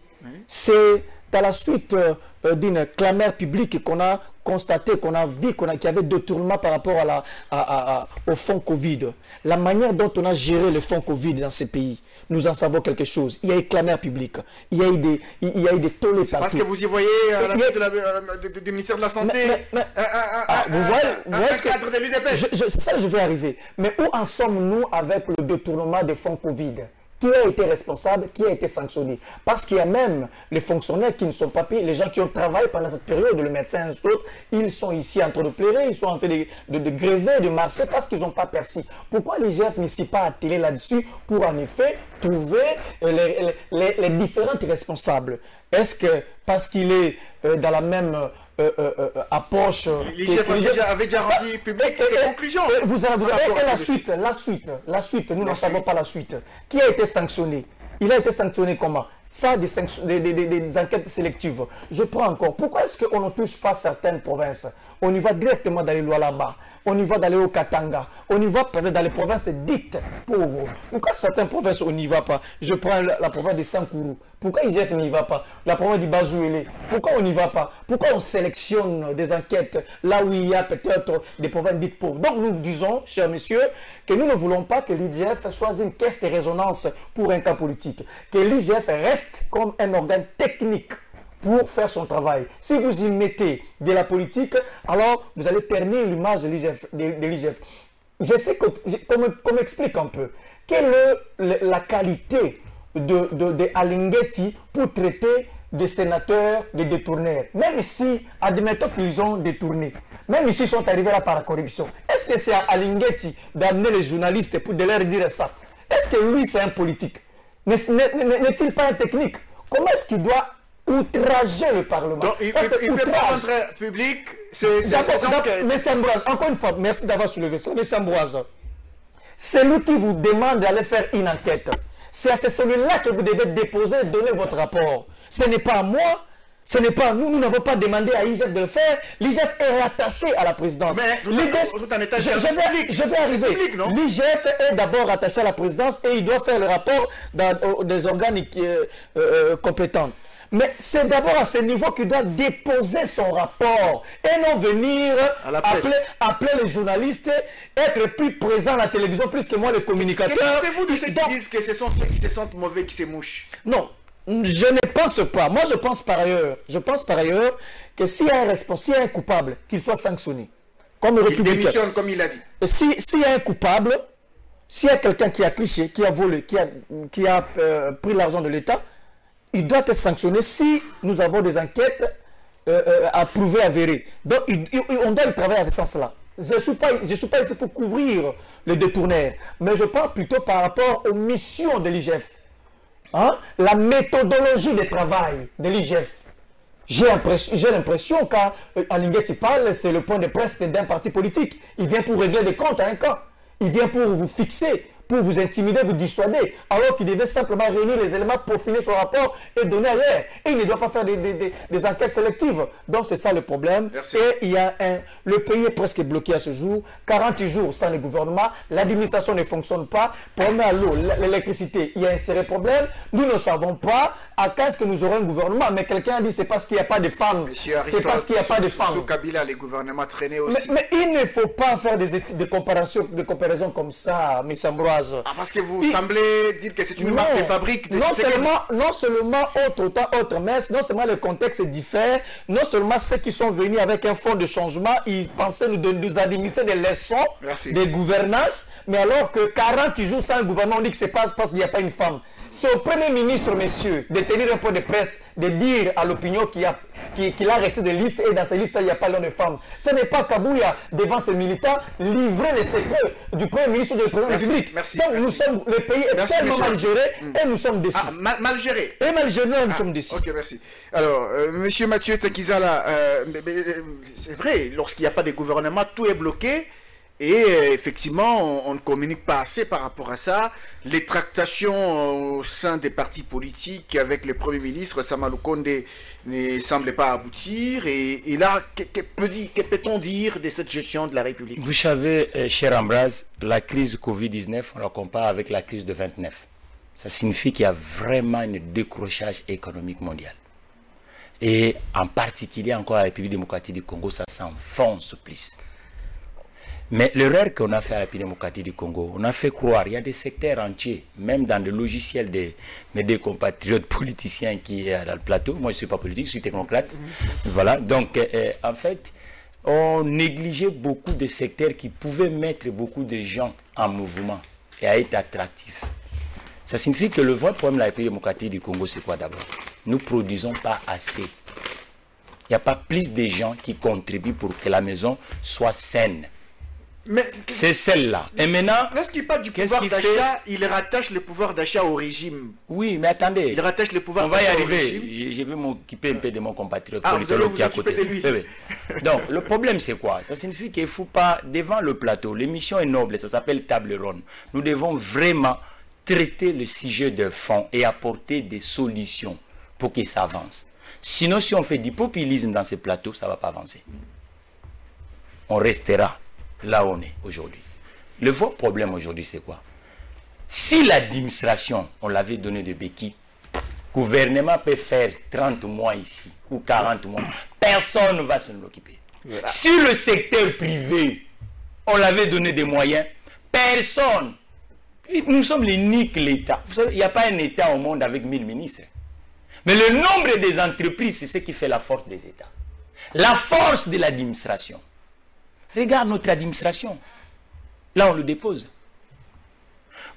C'est à la suite euh, euh, d'une clameur publique qu'on a constaté, qu'on a vu qu'il y avait détournement par rapport à la, à- à- à- au fonds Covid. La manière dont on a géré le fonds Covid dans ces pays, nous en savons quelque chose. Il y a eu clameur publique, il y a eu des, il y a eu des Parce que vous y voyez à la tête de la- euh, de- de- du ministère de la Santé Mais- mais- mais- Ah, vous voyez, un- vous voyez un ce que- cadre de. Je- je- C'est ça que je vais arriver. Mais où en sommes-nous avec le détournement des fonds Covid? Qui a été responsable Qui a été sanctionné Parce qu'il y a même les fonctionnaires qui ne sont pas payés, les gens qui ont travaillé pendant cette période, le médecin et autres, ils sont ici en train de pleurer, ils sont en train de, de, gréver, de marcher parce qu'ils n'ont pas perçu. Pourquoi l'IGF ne s'y pas attelé là-dessus pour en effet trouver euh, les, les- les différentes responsables? Est-ce que parce qu'il est euh, dans la même euh, euh, euh, approche euh, avait que- déjà- avait déjà rendu public ses conclusions. Vous avez, vous avez- et la suite, la suite, la suite, nous La ne savons pas la suite. Qui a été sanctionné? Il a été sanctionné comment? Ça, des- des enquêtes sélectives. Je prends encore. Pourquoi est-ce qu'on ne touche pas certaines provinces? On y va directement dans les lois là-bas. On y va d'aller au Katanga. On y va peut-être dans les provinces dites pauvres. Pourquoi certaines provinces on n'y va pas? Je prends la, province de Sankourou. Pourquoi IGF n'y va pas? La province du Bazouélé. Pourquoi on n'y va pas? Pourquoi on sélectionne des enquêtes là où il y a peut-être des provinces dites pauvres? Donc nous disons, chers messieurs, que nous ne voulons pas que l'IGF soit une caisse de résonance pour un cas politique. Que l'IGF reste comme un organe technique pour faire son travail. Si vous y mettez de la politique, alors vous allez ternir l'image de l'IGF. Je sais qu'on me- qu'on m'explique un peu. Quelle est la qualité de, de, Alinghetti pour traiter des sénateurs, des détourneurs? Même si, admettons qu'ils ont détourné, même ici ils sont arrivés là par la corruption. Est-ce que c'est à Alingetti d'amener les journalistes pour de leur dire ça? Est-ce que lui c'est un politique? N'est-il pas un technique? Comment est-ce qu'il doit outrager le Parlement Donc, il, ça, il, il peut pas rentrer public. C'est que... Mais Ambroise, encore une fois, merci d'avoir soulevé ça. Mais Ambroise, c'est lui qui vous demande d'aller faire une enquête. C'est à celui-là que vous devez déposer, donner votre rapport. Ce n'est pas à moi, ce n'est pas à nous, nous n'avons pas demandé à l'IGF de le faire. L'IGF est rattaché à la présidence. Mais êtes en je, vais, je vais arriver. L'IGF est d'abord rattaché à la présidence et il doit faire le rapport dans des organes euh, euh, compétents. Mais c'est d'abord à ce niveau qu'il doit déposer son rapport et non venir appeler, appeler, les journalistes, être plus présent à la télévision plus que moi, les communicateurs. C'est vous de ceux qui disent que ce sont ceux qui se sentent mauvais qui se mouchent. Non, je ne pense pas. Moi, je pense par ailleurs, je pense par ailleurs que s'il y a un responsable, s'il y a un coupable, qu'il soit sanctionné. Comme le il démissionne, comme il a dit. S'il si y a un coupable, s'il y a quelqu'un qui a triché, qui a volé, qui a, qui a euh, pris l'argent de l'État, il doit être sanctionné si nous avons des enquêtes euh, euh, à prouver, avérées. Donc, on doit y travailler à ce sens-là. Je ne suis, pas, je suis pas ici pour couvrir les détourneurs, mais je parle plutôt par rapport aux missions de l'IGF. Hein? La méthodologie de travail de l'IGF. J'ai l'impression qu'à il parle, c'est le point de presse d'un parti politique. Il vient pour régler des comptes à un camp. Il vient pour vous fixer pour vous intimider, vous dissuader, alors qu'il devait simplement réunir les éléments pour finir son rapport et donner ailleurs. Et il ne doit pas faire des, des, des, enquêtes sélectives. Donc c'est ça le problème. Et il y a un, le pays est presque bloqué à ce jour. 48 jours sans le gouvernement, l'administration ne fonctionne pas. Problème à l'eau, l'électricité, il y a un sérieux problème. Nous ne savons pas à quand est-ce que nous aurons un gouvernement. Mais quelqu'un a dit c'est parce qu'il n'y a pas de femmes. C'est parce qu'il n'y a pas de femmes. Sous Kabila, les gouvernements traînaient aussi. Mais, il ne faut pas faire des, des comparaisons, des comparaisons comme ça, M. Ah, parce que vous semblez dire que c'est une marque de fabrique. non, seulement, non seulement autre temps, autre messe, non seulement le contexte diffère, non seulement ceux qui sont venus avec un fonds de changement, ils pensaient nous, nous administrer des leçons des gouvernances, mais alors que 40 jours sans un gouvernement, on dit que c'est pas parce qu'il n'y a pas une femme. C'est au Premier ministre, messieurs, de tenir un point de presse, de dire à l'opinion qu'il a, qu'il a reçu des listes et dans ces listes, il n'y a pas l'homme de femmes. Ce n'est pas Kabouya, devant ses militants, livrer les secrets du Premier ministre ou du Président de la République. Merci, Donc nous sommes, le pays est tellement mal géré et nous sommes déçus. Ah, mal, géré Et mal géré, nous ah, sommes déçus. Ok, merci. Alors, euh, monsieur Mathieu Takizala, euh, c'est vrai, lorsqu'il n'y a pas de gouvernement, tout est bloqué. Et euh, effectivement, on, ne communique pas assez par rapport à ça. Les tractations euh, au sein des partis politiques avec le Premier ministre Samalou ne semblent pas aboutir. Et, là, que, peut-on dire de cette gestion de la République? Vous savez, euh, cher Ambraz, la crise Covid-19, on la compare avec la crise de 29. Ça signifie qu'il y a vraiment un décrochage économique mondial. Et en particulier encore la République démocratique du Congo, ça s'enfonce plus. Mais l'erreur qu'on a fait à la démocratique du Congo, on a fait croire, il y a des secteurs entiers, même dans le logiciel de mes deux compatriotes politiciens qui est dans le plateau, moi je ne suis pas politique, je suis technocrate, voilà, donc euh, euh, en fait, on négligeait beaucoup de secteurs qui pouvaient mettre beaucoup de gens en mouvement et à être attractifs. Ça signifie que le vrai problème de la République démocratique du Congo, c'est quoi d'abord? Nous ne produisons pas assez. Il n'y a pas plus de gens qui contribuent pour que la maison soit saine. C'est celle-là. Et maintenant, lorsqu'il parle du pouvoir d'achat, il rattache le pouvoir d'achat au régime. Oui, mais attendez. Il rattache le pouvoir On va y arriver. Je vais m'occuper un peu de mon compatriote ah, politologue qui est à côté. De lui. Donc, le problème, c'est quoi? Ça signifie qu'il ne faut pas, devant le plateau, l'émission est noble, ça s'appelle table ronde. Nous devons vraiment traiter le sujet de fond et apporter des solutions pour qu'il s'avance. Sinon, si on fait du populisme dans ces plateaux, ça ne va pas avancer. On restera là où on est aujourd'hui. Le vrai problème aujourd'hui, c'est quoi? Si l'administration, on l'avait donné de béquilles, gouvernement peut faire 30 mois ici ou 40 mois, personne ne va s'en occuper. Si le secteur privé, on l'avait donné des moyens, personne. Nous sommes l'unique l'État. Il n'y a pas un État au monde avec 1000 ministres. Mais le nombre des entreprises, c'est ce qui fait la force des États. La force de l'administration. Regarde notre administration. Là, on le dépose.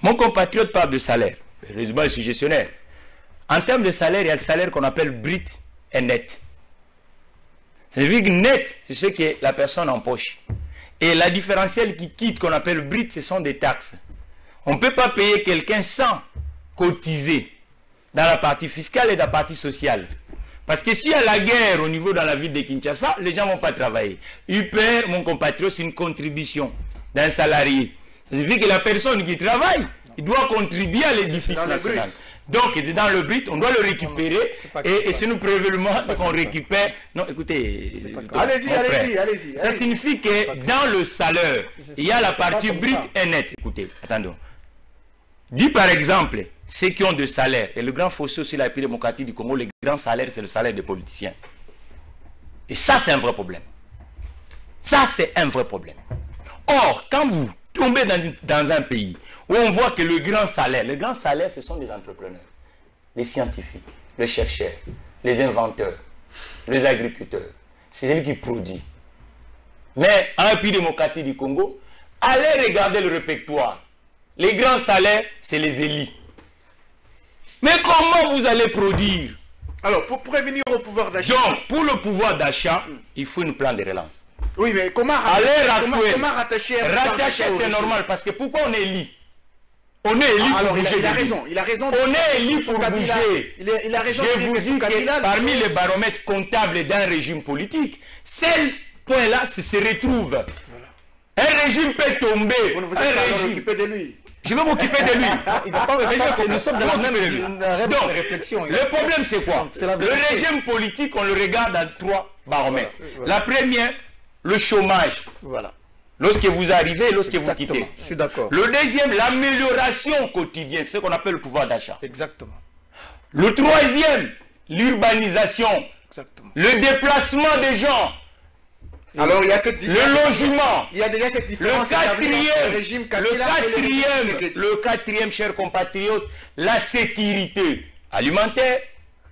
Mon compatriote parle de salaire. Heureusement, je suis gestionnaire. En termes de salaire, il y a le salaire qu'on appelle brut et net. C'est-à-dire que net, c'est ce que la personne empoche. Et la différentielle qui quitte, qu'on appelle brut, ce sont des taxes. On ne peut pas payer quelqu'un sans cotiser dans la partie fiscale et dans la partie sociale. Parce que s'il y a la guerre au niveau de la ville de Kinshasa, les gens ne vont pas travailler. UPR, mon compatriote, c'est une contribution d'un salarié. Ça signifie que la personne qui travaille, il doit contribuer à l'édifice national. Donc, dans le but, on doit le récupérer. Et, c'est nous prévenons qu'on récupère. Non, écoutez. Allez-y, allez-y, allez-y. Ça signifie que dans le salaire, il y a la partie brute et nette. Écoutez, attendons. Dis par exemple, ceux qui ont de salaire, et le grand fossé aussi la République démocratique du Congo, le grand salaire, c'est le salaire des politiciens. Et ça, c'est un vrai problème. Ça, c'est un vrai problème. Or, quand vous tombez dans, un pays où on voit que le grand salaire, le grand salaire, ce sont des entrepreneurs, les scientifiques, les chercheurs, les inventeurs, les agriculteurs. C'est eux qui produisent. Mais en pays démocratique du Congo, allez regarder le répertoire. Les grands salaires, c'est les élites. Mais comment vous allez produire Alors, pour prévenir au pouvoir d'achat. Donc, pour le pouvoir d'achat, il faut une plan de relance. Oui, mais comment, comment, rattacher Rattacher, c'est normal, parce que pourquoi on est élu on est élu pour bouger. Il a, raison, il a raison. On est élu pour bouger. Il, a raison. Je vous dis que parmi les baromètres comptables d'un régime politique, ce point-là se retrouve. Un régime peut tomber. Vous ne vous êtes un régime. de lui. Je vais m'occuper de lui. Il va pas parce que nous sommes dans la même, Donc, réflexion. Le problème, c'est quoi? Le régime politique, on le regarde dans trois baromètres. La première, le chômage. Voilà. Lorsque vous arrivez, lorsque vous quittez. Je suis d'accord. Le deuxième, l'amélioration quotidienne, ce qu'on appelle le pouvoir d'achat. Exactement. Le troisième, l'urbanisation. Exactement. Le déplacement des gens. Alors il y a cette Le logement. Il y a déjà cette différence. Le quatrième, le, régime le quatrième, le quatrième, chers compatriotes, la sécurité alimentaire,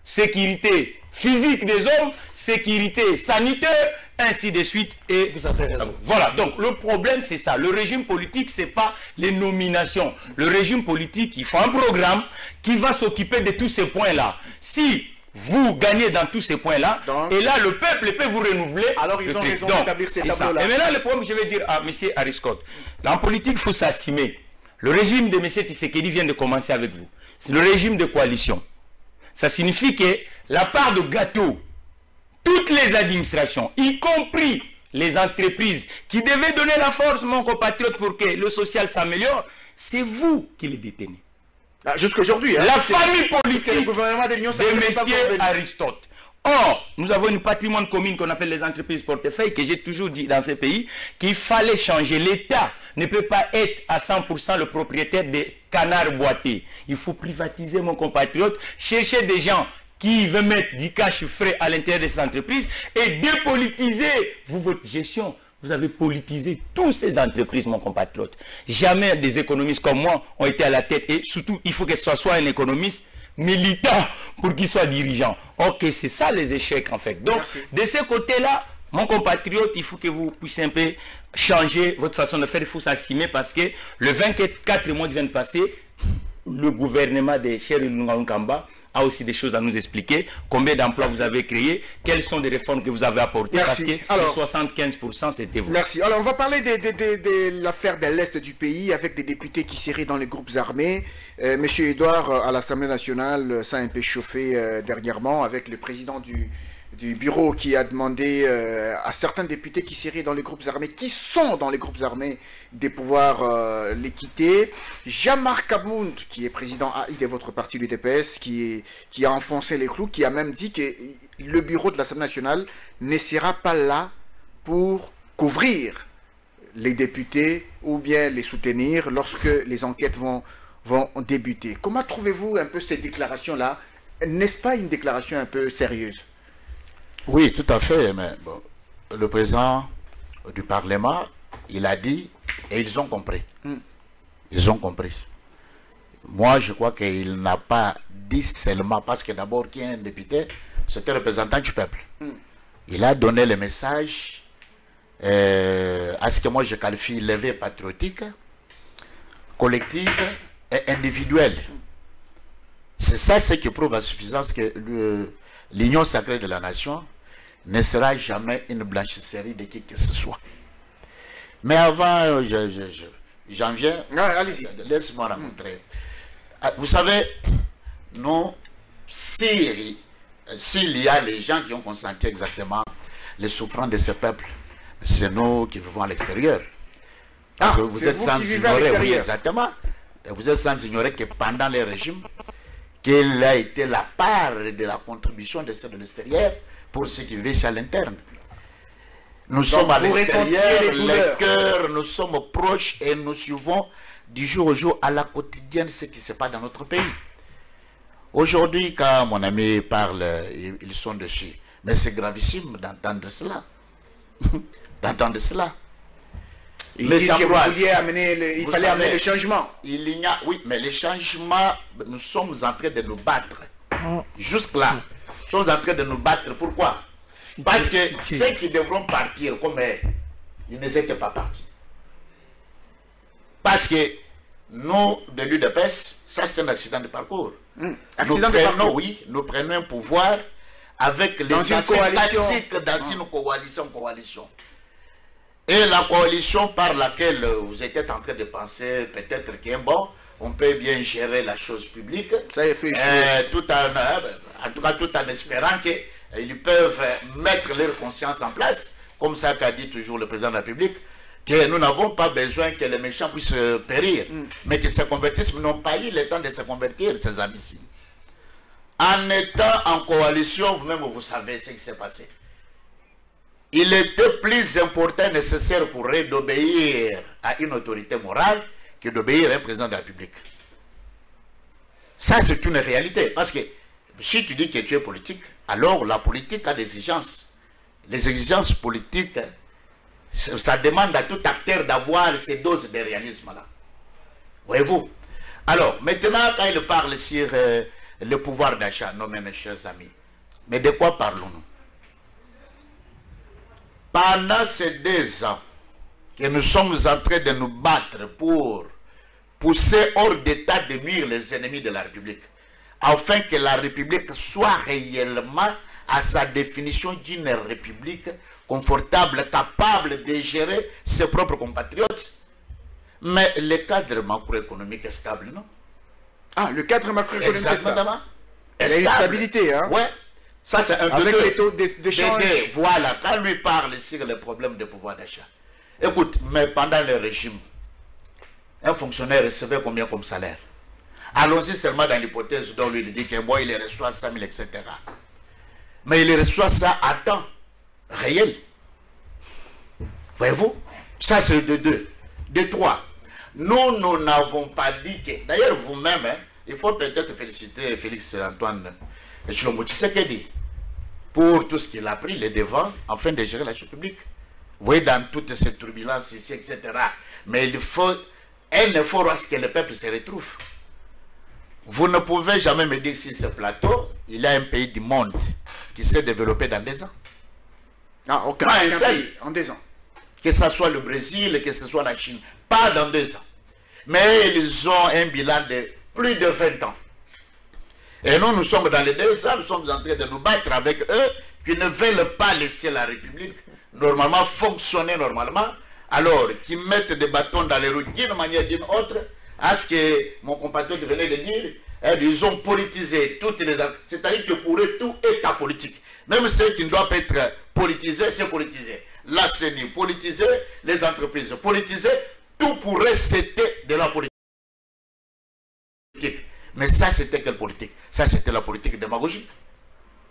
sécurité physique des hommes, sécurité sanitaire, ainsi de suite. Et vous avez raison. Voilà. Donc le problème c'est ça. Le régime politique c'est pas les nominations. Le régime politique il faut un programme qui va s'occuper de tous ces points là. Si vous gagnez dans tous ces points-là, et là, le peuple peut vous renouveler. Alors, ils ont raison d'établir ces tableaux-là. Et maintenant, le problème, je vais dire à M. Ariscote, en politique, il faut s'assumer. Le régime de M. Tshisekedi vient de commencer avec vous. C'est le régime de coalition. Ça signifie que la part de gâteau, toutes les administrations, y compris les entreprises qui devaient donner la force, mon compatriote, pour que le social s'améliore, c'est vous qui les détenez. Ah, jusqu'aujourd'hui. Hein, la famille politique le gouvernement de de Aristote. Or, nous avons une patrimoine commune qu'on appelle les entreprises portefeuille, que j'ai toujours dit dans ces pays, qu'il fallait changer. L'État ne peut pas être à 100% le propriétaire des canards boités. Il faut privatiser, mon compatriote, chercher des gens qui veulent mettre du cash frais à l'intérieur de ces entreprises et dépolitiser vous, votre gestion. Vous avez politisé toutes ces entreprises, mon compatriote. Jamais des économistes comme moi ont été à la tête. Et surtout, il faut que ce soit un économiste militant pour qu'il soit dirigeant. Ok, c'est ça les échecs en fait. Donc, de ce côté-là, mon compatriote, il faut que vous puissiez un peu changer votre façon de faire. Il faut s'assumer parce que le 24 mois qui viennent de passer, le gouvernement de Cheryl Kamba a aussi des choses à nous expliquer. Combien d'emplois vous avez créés? Quelles sont les réformes que vous avez apportées? Parce que Alors, 75%, c'était vous. Merci. Alors, on va parler de, l'affaire de l'Est du pays avec des députés qui seraient dans les groupes armés. Euh, Monsieur Edouard, euh, à l'Assemblée nationale, ça a un peu chauffé euh, dernièrement avec le président du du bureau qui a demandé euh, à certains députés qui seraient dans les groupes armés, qui sont dans les groupes armés, de pouvoir euh, les quitter. Jean-Marc Abound, qui est président AI de votre parti, l'UDPS, qui, qui a enfoncé les clous, qui a même dit que le bureau de l'Assemblée nationale ne sera pas là pour couvrir les députés ou bien les soutenir lorsque les enquêtes vont, vont débuter. Comment trouvez-vous un peu ces déclarations-là? N'est-ce pas une déclaration un peu sérieuse? Oui, tout à fait. Mais le président du Parlement, il a dit, et ils ont compris. Hmm. Ils ont compris. Moi, je crois qu'il n'a pas dit seulement parce que d'abord, qui est un député, c'est un représentant du peuple. Hmm. Il a donné le message euh, à ce que moi je qualifie levé patriotique, collective et individuelle. C'est ça ce qui prouve à suffisance que le- l'union sacrée de la nation ne sera jamais une blanchisserie de qui que ce soit. Mais avant, euh, je- je- je- j'en viens, Allez-y. laisse-moi rencontrer. Ah, Vous savez, nous, si- s'il y a les gens qui ont consenti exactement les souffrances de ce peuple, c'est nous qui vivons à l'extérieur. Parce Ah, que vous êtes vous sans ignorer, oui, exactement. Et vous êtes sans ignorer que pendant les régimes, quelle a été la part de la contribution de ceux de l'extérieur pour ceux qui ici à l'interne? Nous sommes à l'extérieur, les cœurs, nous sommes proches et nous suivons du jour au jour à la quotidienne ce qui se passe dans notre pays. Aujourd'hui, quand mon ami parle, ils sont dessus. Mais c'est gravissime d'entendre cela. d'entendre cela. Ils Mais disent ça que vous croise. vouliez amener le- il Vous fallait savez, amener le changement. Il y a, oui, mais les changements, nous sommes en train de nous battre. Jusque-là, nous sommes en train de nous battre. Pourquoi? Parce que ceux qui devront partir, comme eux, ils ne étaient pas partis. Parce que nous, de l'UDPS, ça c'est un accident de parcours. Accident nous de prenons, parcours. oui, nous prenons un pouvoir avec les Dans une coalition. dans une coalition, coalition. Et la coalition par laquelle vous étiez en train de penser peut-être qu'un bon, on peut bien gérer la chose publique. Ça est, fait. Euh, tout en, euh, en tout cas, tout en espérant qu'ils peuvent euh, mettre leur conscience en place, comme ça qu'a dit toujours le président de la République, que nous n'avons pas besoin que les méchants puissent périr, mais qu'ils se convertissent, mais n'ont pas eu le temps de se convertir, ces amis-ci. En étant en coalition, vous-même vous savez ce qui s'est passé. Il était plus important nécessaire pour eux d'obéir à une autorité morale que d'obéir à un président de la République. Ça, c'est une réalité. Parce que si tu dis que tu es politique, alors la politique a des exigences. Les exigences politiques, ça demande à tout acteur d'avoir ces doses de réalisme-là. Voyez-vous? Alors, maintenant, quand il parle sur euh, le pouvoir d'achat, non, mes chers amis, mais de quoi parlons-nous? Pendant ces deux ans que nous sommes en train de nous battre pour pousser hors d'état de nuire les ennemis de la République, afin que la République soit réellement à sa définition d'une République confortable, capable de gérer ses propres compatriotes. Mais le cadre macroéconomique est stable, non? Ah, le cadre macroéconomique est stable. Exactement. Il y a une Est stable. stabilité, hein Ouais. Ça, c'est un peu Avec les taux d'échange. Voilà, quand lui parle sur les problèmes de pouvoir d'achat. Écoute, mais pendant le régime, un fonctionnaire recevait combien comme salaire? Allons-y seulement dans l'hypothèse dont lui il dit que moi, il reçoit 100 000, etc. Mais il reçoit ça à temps réel. Voyez-vous? Ça, c'est de deux. De trois. Nous, nous n'avons pas dit que. D'ailleurs, vous-même, hein, il faut peut-être féliciter Félix Antoine Chilombo Tshisekedi pour tout ce qu'il a pris les devants afin de gérer la chose publique. Vous voyez, dans toutes ces turbulences ici, etc. Mais il faut un effort à ce que le peuple se retrouve. Vous ne pouvez jamais me dire si ce plateau, il y a un pays du monde qui s'est développé dans des ans. Ah, aucun, Pas un aucun pays, en deux ans. Que ce soit le Brésil, que ce soit la Chine. Pas dans deux ans. Mais ils ont un bilan de plus de 20 ans. Et nous, nous sommes dans les deux ans, nous sommes en train de nous battre avec eux qui ne veulent pas laisser la République normalement fonctionner normalement, alors qui mettent des bâtons dans les roues d'une manière ou d'une autre, à ce que mon compatriote venait de dire, eh, ils ont politisé toutes les... C'est-à-dire que pour eux, tout est à politique. Même ceux qui ne doivent pas être politisés, c'est politisé. La CENI politisé, les entreprises politisées, tout pour eux, c'était de la politique. Mais ça, c'était quelle politique? Ça, c'était la politique démagogique.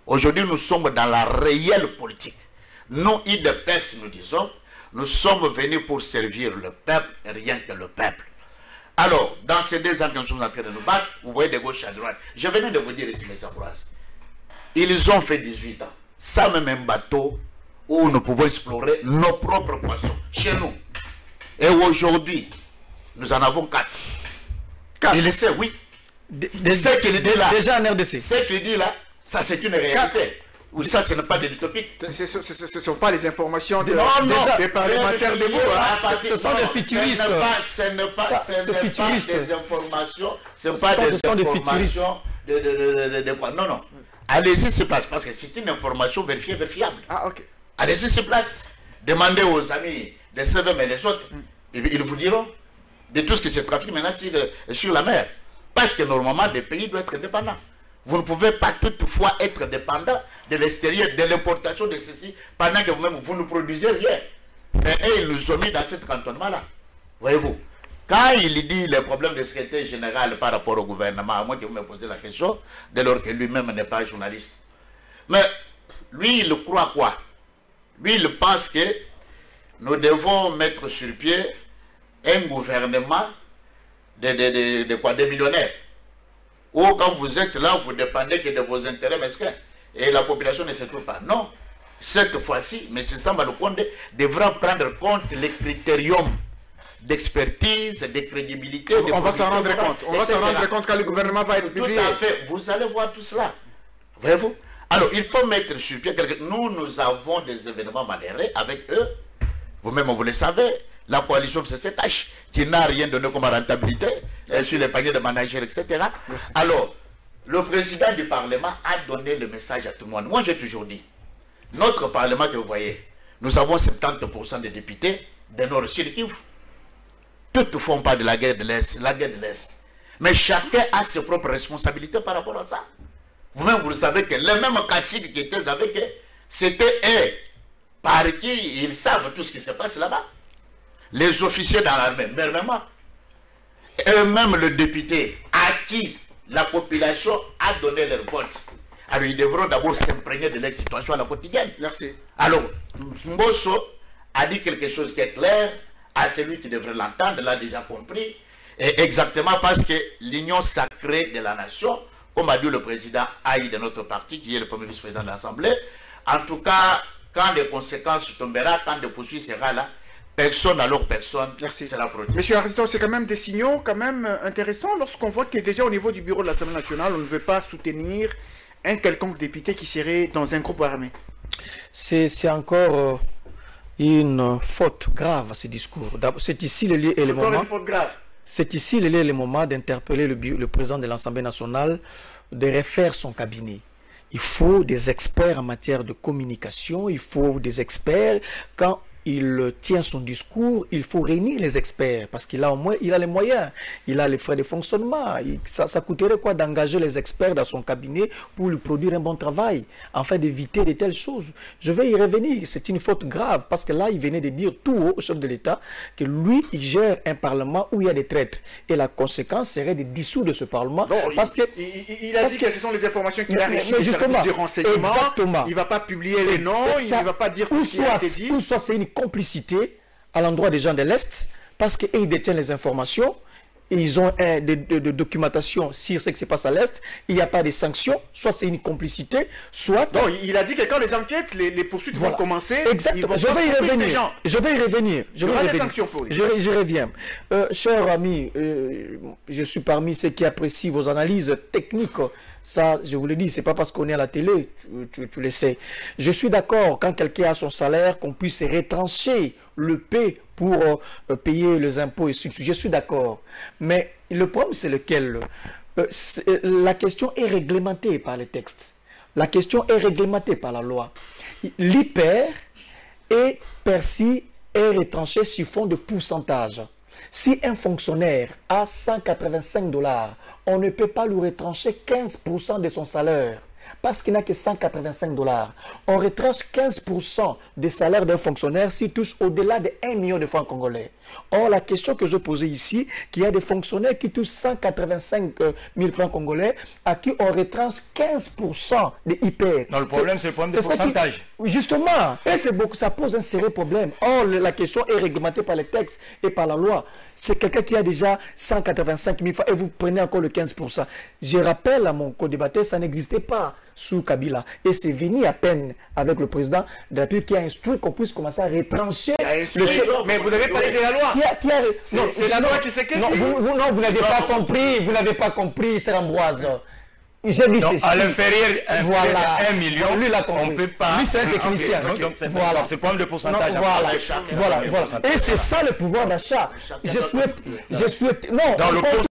Aujourd'hui, nous sommes dans la réelle politique. Nous, IDPS, nous disons, nous sommes venus pour servir le peuple et rien que le peuple. Alors, dans ces deux ans que nous sommes en train de nous battre, vous voyez de gauche à droite. Je venais de vous dire ici, mes amoureuses. Ils ont fait 18 ans. Ça même un bateau où nous pouvons explorer nos propres poissons, chez nous. Et aujourd'hui, nous en avons quatre. Quatre. Il le sait, oui. Ce qu'il dit là, Déjà en RDC. ce qu'il dit là, ça c'est une réalité. Oui, ça, ce n'est pas de l'utopique. Ce ne sont pas les informations de, Non, non, des parlementaires de vous. hein. ce sont des futuristes. Ce n'est pas, pas, des informations, ce Ce n'est pas sont- des sont des informations de, de, de, de- de quoi? Non, non. Allez-y sur place, parce que c'est une information vérifiée, vérifiable. Ah, ok. Allez-y sur place. Demandez aux amis des CVM et les autres. Ils, ils vous diront de tout ce qui se trafique maintenant sur la mer. Parce que normalement, des pays doivent être indépendants. Vous ne pouvez pas toutefois être dépendant de l'extérieur, de l'importation de ceci, pendant que vous-même, vous ne produisez rien. Et, et ils nous ont mis dans cet cantonnement-là. Voyez-vous Quand il dit les problèmes de secrétaire général par rapport au gouvernement, à moins que vous me posez la question, dès lors que lui-même n'est pas journaliste. Mais lui, il croit quoi? Lui, il pense que nous devons mettre sur pied un gouvernement de, de, de, de quoi Des millionnaires. Ou quand vous êtes là, vous dépendez que de vos intérêts mesquins. Et la population ne se trouve pas. Non. Cette fois-ci, M. Samba Lukonde devra prendre compte les critériums d'expertise, de crédibilité. de On va s'en rendre compte. On va s'en rendre compte quand le gouvernement va être Tout publié. à fait. Vous allez voir tout cela. Voyez-vous? Alors, il faut mettre sur pied quelque... Nous, nous avons des événements malheureux avec eux. Vous-même, vous le savez. La coalition CCTH, qui n'a rien donné comme rentabilité euh, sur les paniers de managers, etc. Alors, le président du Parlement a donné le message à tout le monde. Moi, j'ai toujours dit, notre Parlement que vous voyez, nous avons 70% de députés de Nord sur Kivu. Toutes ne font pas de la guerre de l'Est, la guerre de l'Est. Mais chacun a ses propres responsabilités par rapport à ça. Vous-même, vous le savez que les mêmes caciques qui étaient avec eux, c'était eux par qui ils savent tout ce qui se passe là-bas. Les officiers dans l'armée, même eux-mêmes le député à qui la population a donné leur vote. Alors ils devront d'abord s'imprégner de leur situation à la quotidienne. Merci. Alors, Mbosso a dit quelque chose qui est clair à celui qui devrait l'entendre, l'a déjà compris, et exactement parce que l'union sacrée de la nation, comme a dit le président Haï de notre parti, qui est le premier vice-président de l'Assemblée, en tout cas, quand des conséquences tomberont, quand des poursuites sera là, personne alors personne Merci. sera protégé. Monsieur Aristote, c'est quand même des signaux quand même euh, intéressants lorsqu'on voit que déjà au niveau du bureau de l'Assemblée nationale, on ne veut pas soutenir un quelconque député qui serait dans un groupe armé. C'est c'est encore euh, une faute grave, ce discours. C'est ici le lieu et le Encore moment. une faute grave. C'est ici le lieu et le moment d'interpeller le, le président de l'Assemblée nationale de refaire son cabinet. Il faut des experts en matière de communication, il faut des experts quand il tient son discours, il faut réunir les experts parce qu'il a au moins il a les moyens, il a les frais de fonctionnement. Il- ça, ça coûterait quoi d'engager les experts dans son cabinet pour lui produire un bon travail, afin d'éviter de telles choses? Je vais y revenir. C'est une faute grave parce que là, il venait de dire tout haut au chef de l'État que lui, il gère un parlement où il y a des traîtres. Et la conséquence serait de dissoudre ce parlement Non, parce il, que il, a dit que, que- ce sont les informations qu'il a reçues justement, renseignement. exactement. Il ne va pas publier les noms, il ne va pas dire a soit, soit c'est une complicité à l'endroit des gens de l'Est, parce qu'ils détiennent les informations, et ils ont un, de, de- de documentation sur ce qui se passe à l'Est, il n'y a pas de sanctions, soit c'est une complicité, soit... Non, il- a dit que quand les enquêtes, les, les poursuites Voilà. vont commencer, Exactement. vont Je vais y des revenir. Je vais y revenir. Je Il y aura des sanctions pour lui. Je, je reviens. Euh, cher ami, euh, je suis parmi ceux qui apprécient vos analyses techniques. Ça, je vous le dis, c'est pas parce qu'on est à la télé, tu, tu- tu le sais. Je suis d'accord quand quelqu'un a son salaire, qu'on puisse retrancher le P pour euh, payer les impôts et. Je suis d'accord. Mais le problème, c'est lequel Euh, La question est réglementée par les textes. La question est réglementée par la loi. L'hyper est perçu et retranché sur fond de pourcentage. Si un fonctionnaire a 185 dollars, on ne peut pas lui retrancher 15% de son salaire parce qu'il n'a que 185 dollars. On retranche 15% des salaires d'un fonctionnaire s'il touche au-delà de 1 million de francs congolais. Or, la question que je posais ici, qu'il y a des fonctionnaires qui touchent 185 000 francs congolais, à qui on retranche 15% de hyper. Non, le problème, c'est le problème de ça qui- Justement, et c'est beaucoup, ça pose un sérieux problème. Or, la question est réglementée par les textes et par la loi. C'est quelqu'un qui a déjà 185 000 francs et vous prenez encore le 15%. Je rappelle à mon co-débatteur, ça n'existait pas sous Kabila. Et c'est venu à peine avec le président de la République qui a instruit qu'on puisse commencer à retrancher. Le- mais vous n'avez pas parlé de la loi. Qui a- qui a- non, c'est la loi Tshisekedi. Non, vous, vous- non, vous n'avez pas compris. Vous n'avez pas compris, c'est Ambroise. J'ai dit l'inférieur inférieur Voilà. de 1 million, lui, compris. on peut pas. Lui, c'est un technicien. donc- donc c'est- Voilà. C'est le problème de pourcentage. Non, voilà, voilà, voilà. Et c'est ça le pouvoir d'achat. Je souhaite, je souhaite, non, Dans le compte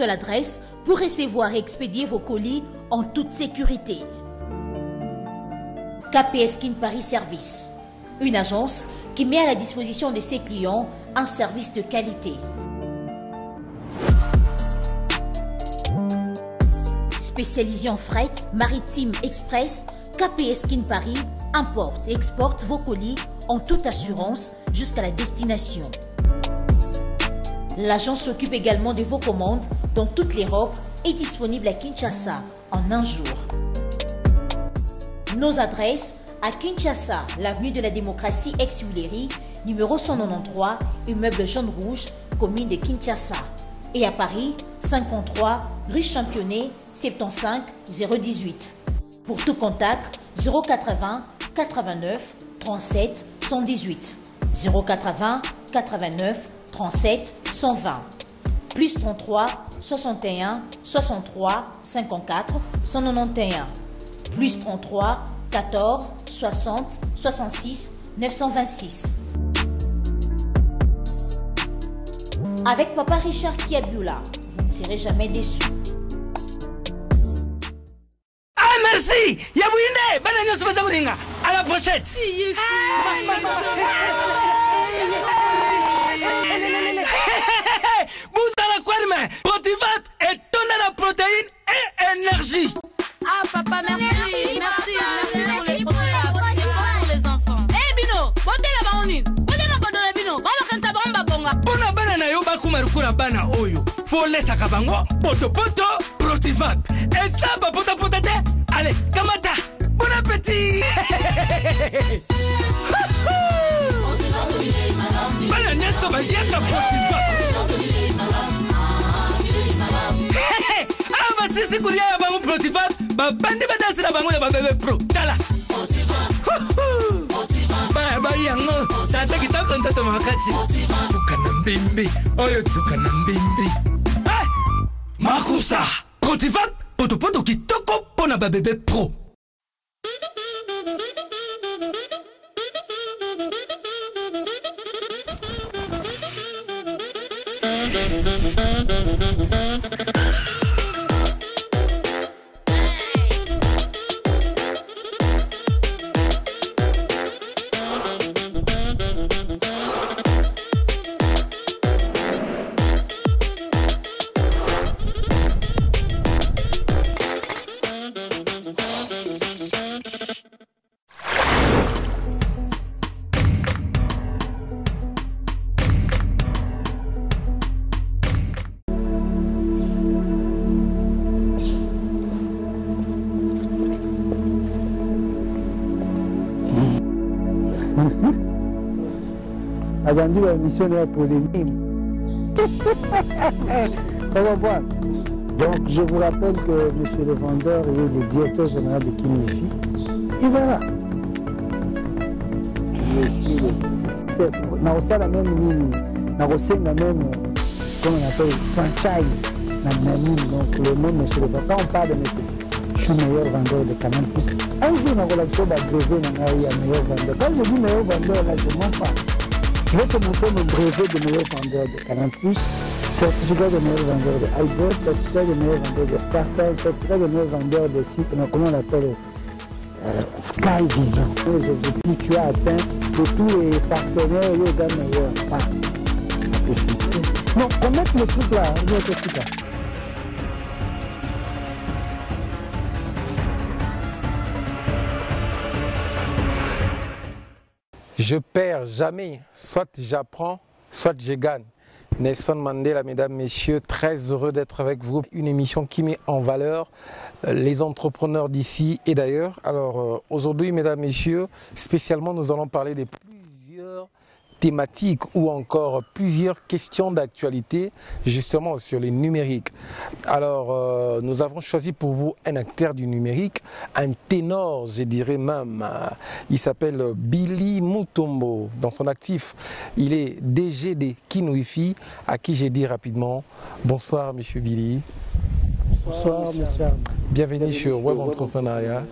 seule adresse pour recevoir et expédier vos colis en toute sécurité. KPS Kin Paris Service, une agence qui met à la disposition de ses clients un service de qualité. Spécialisé en fret maritime express, KPS Kin Paris importe et exporte vos colis en toute assurance jusqu'à la destination. L'agence s'occupe également de vos commandes dans toute l'Europe et disponible à Kinshasa en un jour. Nos adresses à Kinshasa, l'avenue de la démocratie ex numéro 193, immeuble jaune rouge, commune de Kinshasa. Et à Paris, 53 rue Championnet, 75 018. Pour tout contact, 080 89 37 118. 080 89 37 120. Plus 33 61 63 54 191. Plus 33 14 60 66 926. Avec Papa Richard Kiabula, vous ne serez jamais déçus. Ah merci Yabouine nyonso baza kolinga à la prochaine etonda na protéine et énergie. Ah papa, merci, merci, merci, pour les programmes, c'est bon pour les enfants. Eh Bino, botela baoni, botela kodona Bino, baba kanta bamba bonga. mpo na bana na yo lokola bana oyo. Folesaka bango potopoto protivat eza bapotapota te. Ale kamata. Bon appétit. Bana nyonso bayaka protivat basisi kolia ya bango protivat babandi badansi na bango ya babebe pro. Tala. Baya bari yango. Tata kitoko ntoto makasi tuka na mbimbi oyo tuka na mbimbi makusa. Protivat potopoto kitoko mpo na babebe pro. azandi baémission polémique on va voir? Donc je vous rappelle que monsieur le vendeur est le directeur général de Je suis le- nakosala même nini nakosenga même comme on appelle franchise. Na nini donc le nom monsieur le vendeur. Quand on parle de monsieur je suis meilleur vendeur de Canal Plus. Un jour nakolakisa babrevé na ngai ya meilleur vendeur. Quand je dis meilleur vendeur là je mens pas je vais te montrer mon brevet de meilleur vendeur de Canal Plus, certificat de meilleur vendeur de iBoss, certificat de meilleur vendeur de Startime, certificat de meilleur vendeur de site, comment on l'appelle euh, Sky Vision. Les objectifs que tu as atteints de tous les partenaires, les gars meilleurs. Ah. Non, connecte le truc là, je vais Je perds jamais. Soit j'apprends, soit je gagne. Nelson Mandela, mesdames, messieurs, très heureux d'être avec vous. Une émission qui met en valeur euh, les entrepreneurs d'ici et d'ailleurs. Alors euh, aujourd'hui, mesdames, messieurs, spécialement, nous allons parler de plusieurs thématiques ou encore plusieurs questions d'actualité justement sur les numériques. Alors, euh, nous avons choisi pour vous un acteur du numérique, un ténor, je dirais même. Il s'appelle Billy Mutombo. Dans son actif, il est DG des Kinwifi, à qui j'ai dit rapidement bonsoir, monsieur Billy. Bonsoir, monsieur. Bienvenue sur Web Entrepreneuriat.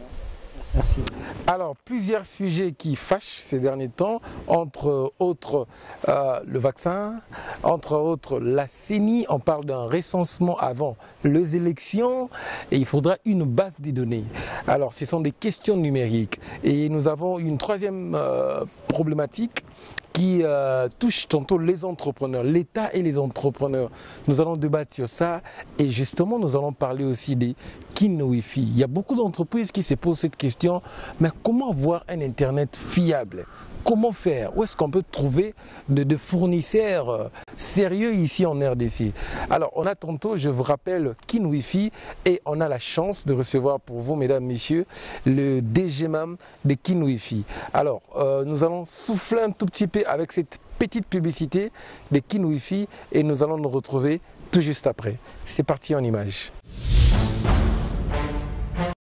Alors, plusieurs sujets qui fâchent ces derniers temps, entre autres euh, le vaccin, entre autres la CENI, on parle d'un recensement avant les élections et il faudra une base des données. Alors, ce sont des questions numériques et nous avons une troisième euh, problématique qui euh, touche tantôt les entrepreneurs, l'État et les entrepreneurs. Nous allons débattre sur ça et justement nous allons parler aussi des kin Wi-Fi. Il y a beaucoup d'entreprises qui se posent cette question, mais comment avoir un Internet fiable? Comment faire? Où est-ce qu'on peut trouver de, fournisseurs euh, sérieux ici en RDC Alors, on a tantôt, je vous rappelle, Kin Wi-Fi et on a la chance de recevoir pour vous, mesdames, messieurs, le DGMAM de Kin Wi-Fi. Alors, euh, nous allons souffler un tout petit peu avec cette petite publicité de Kin Wi-Fi et nous allons nous retrouver tout juste après. C'est parti en image.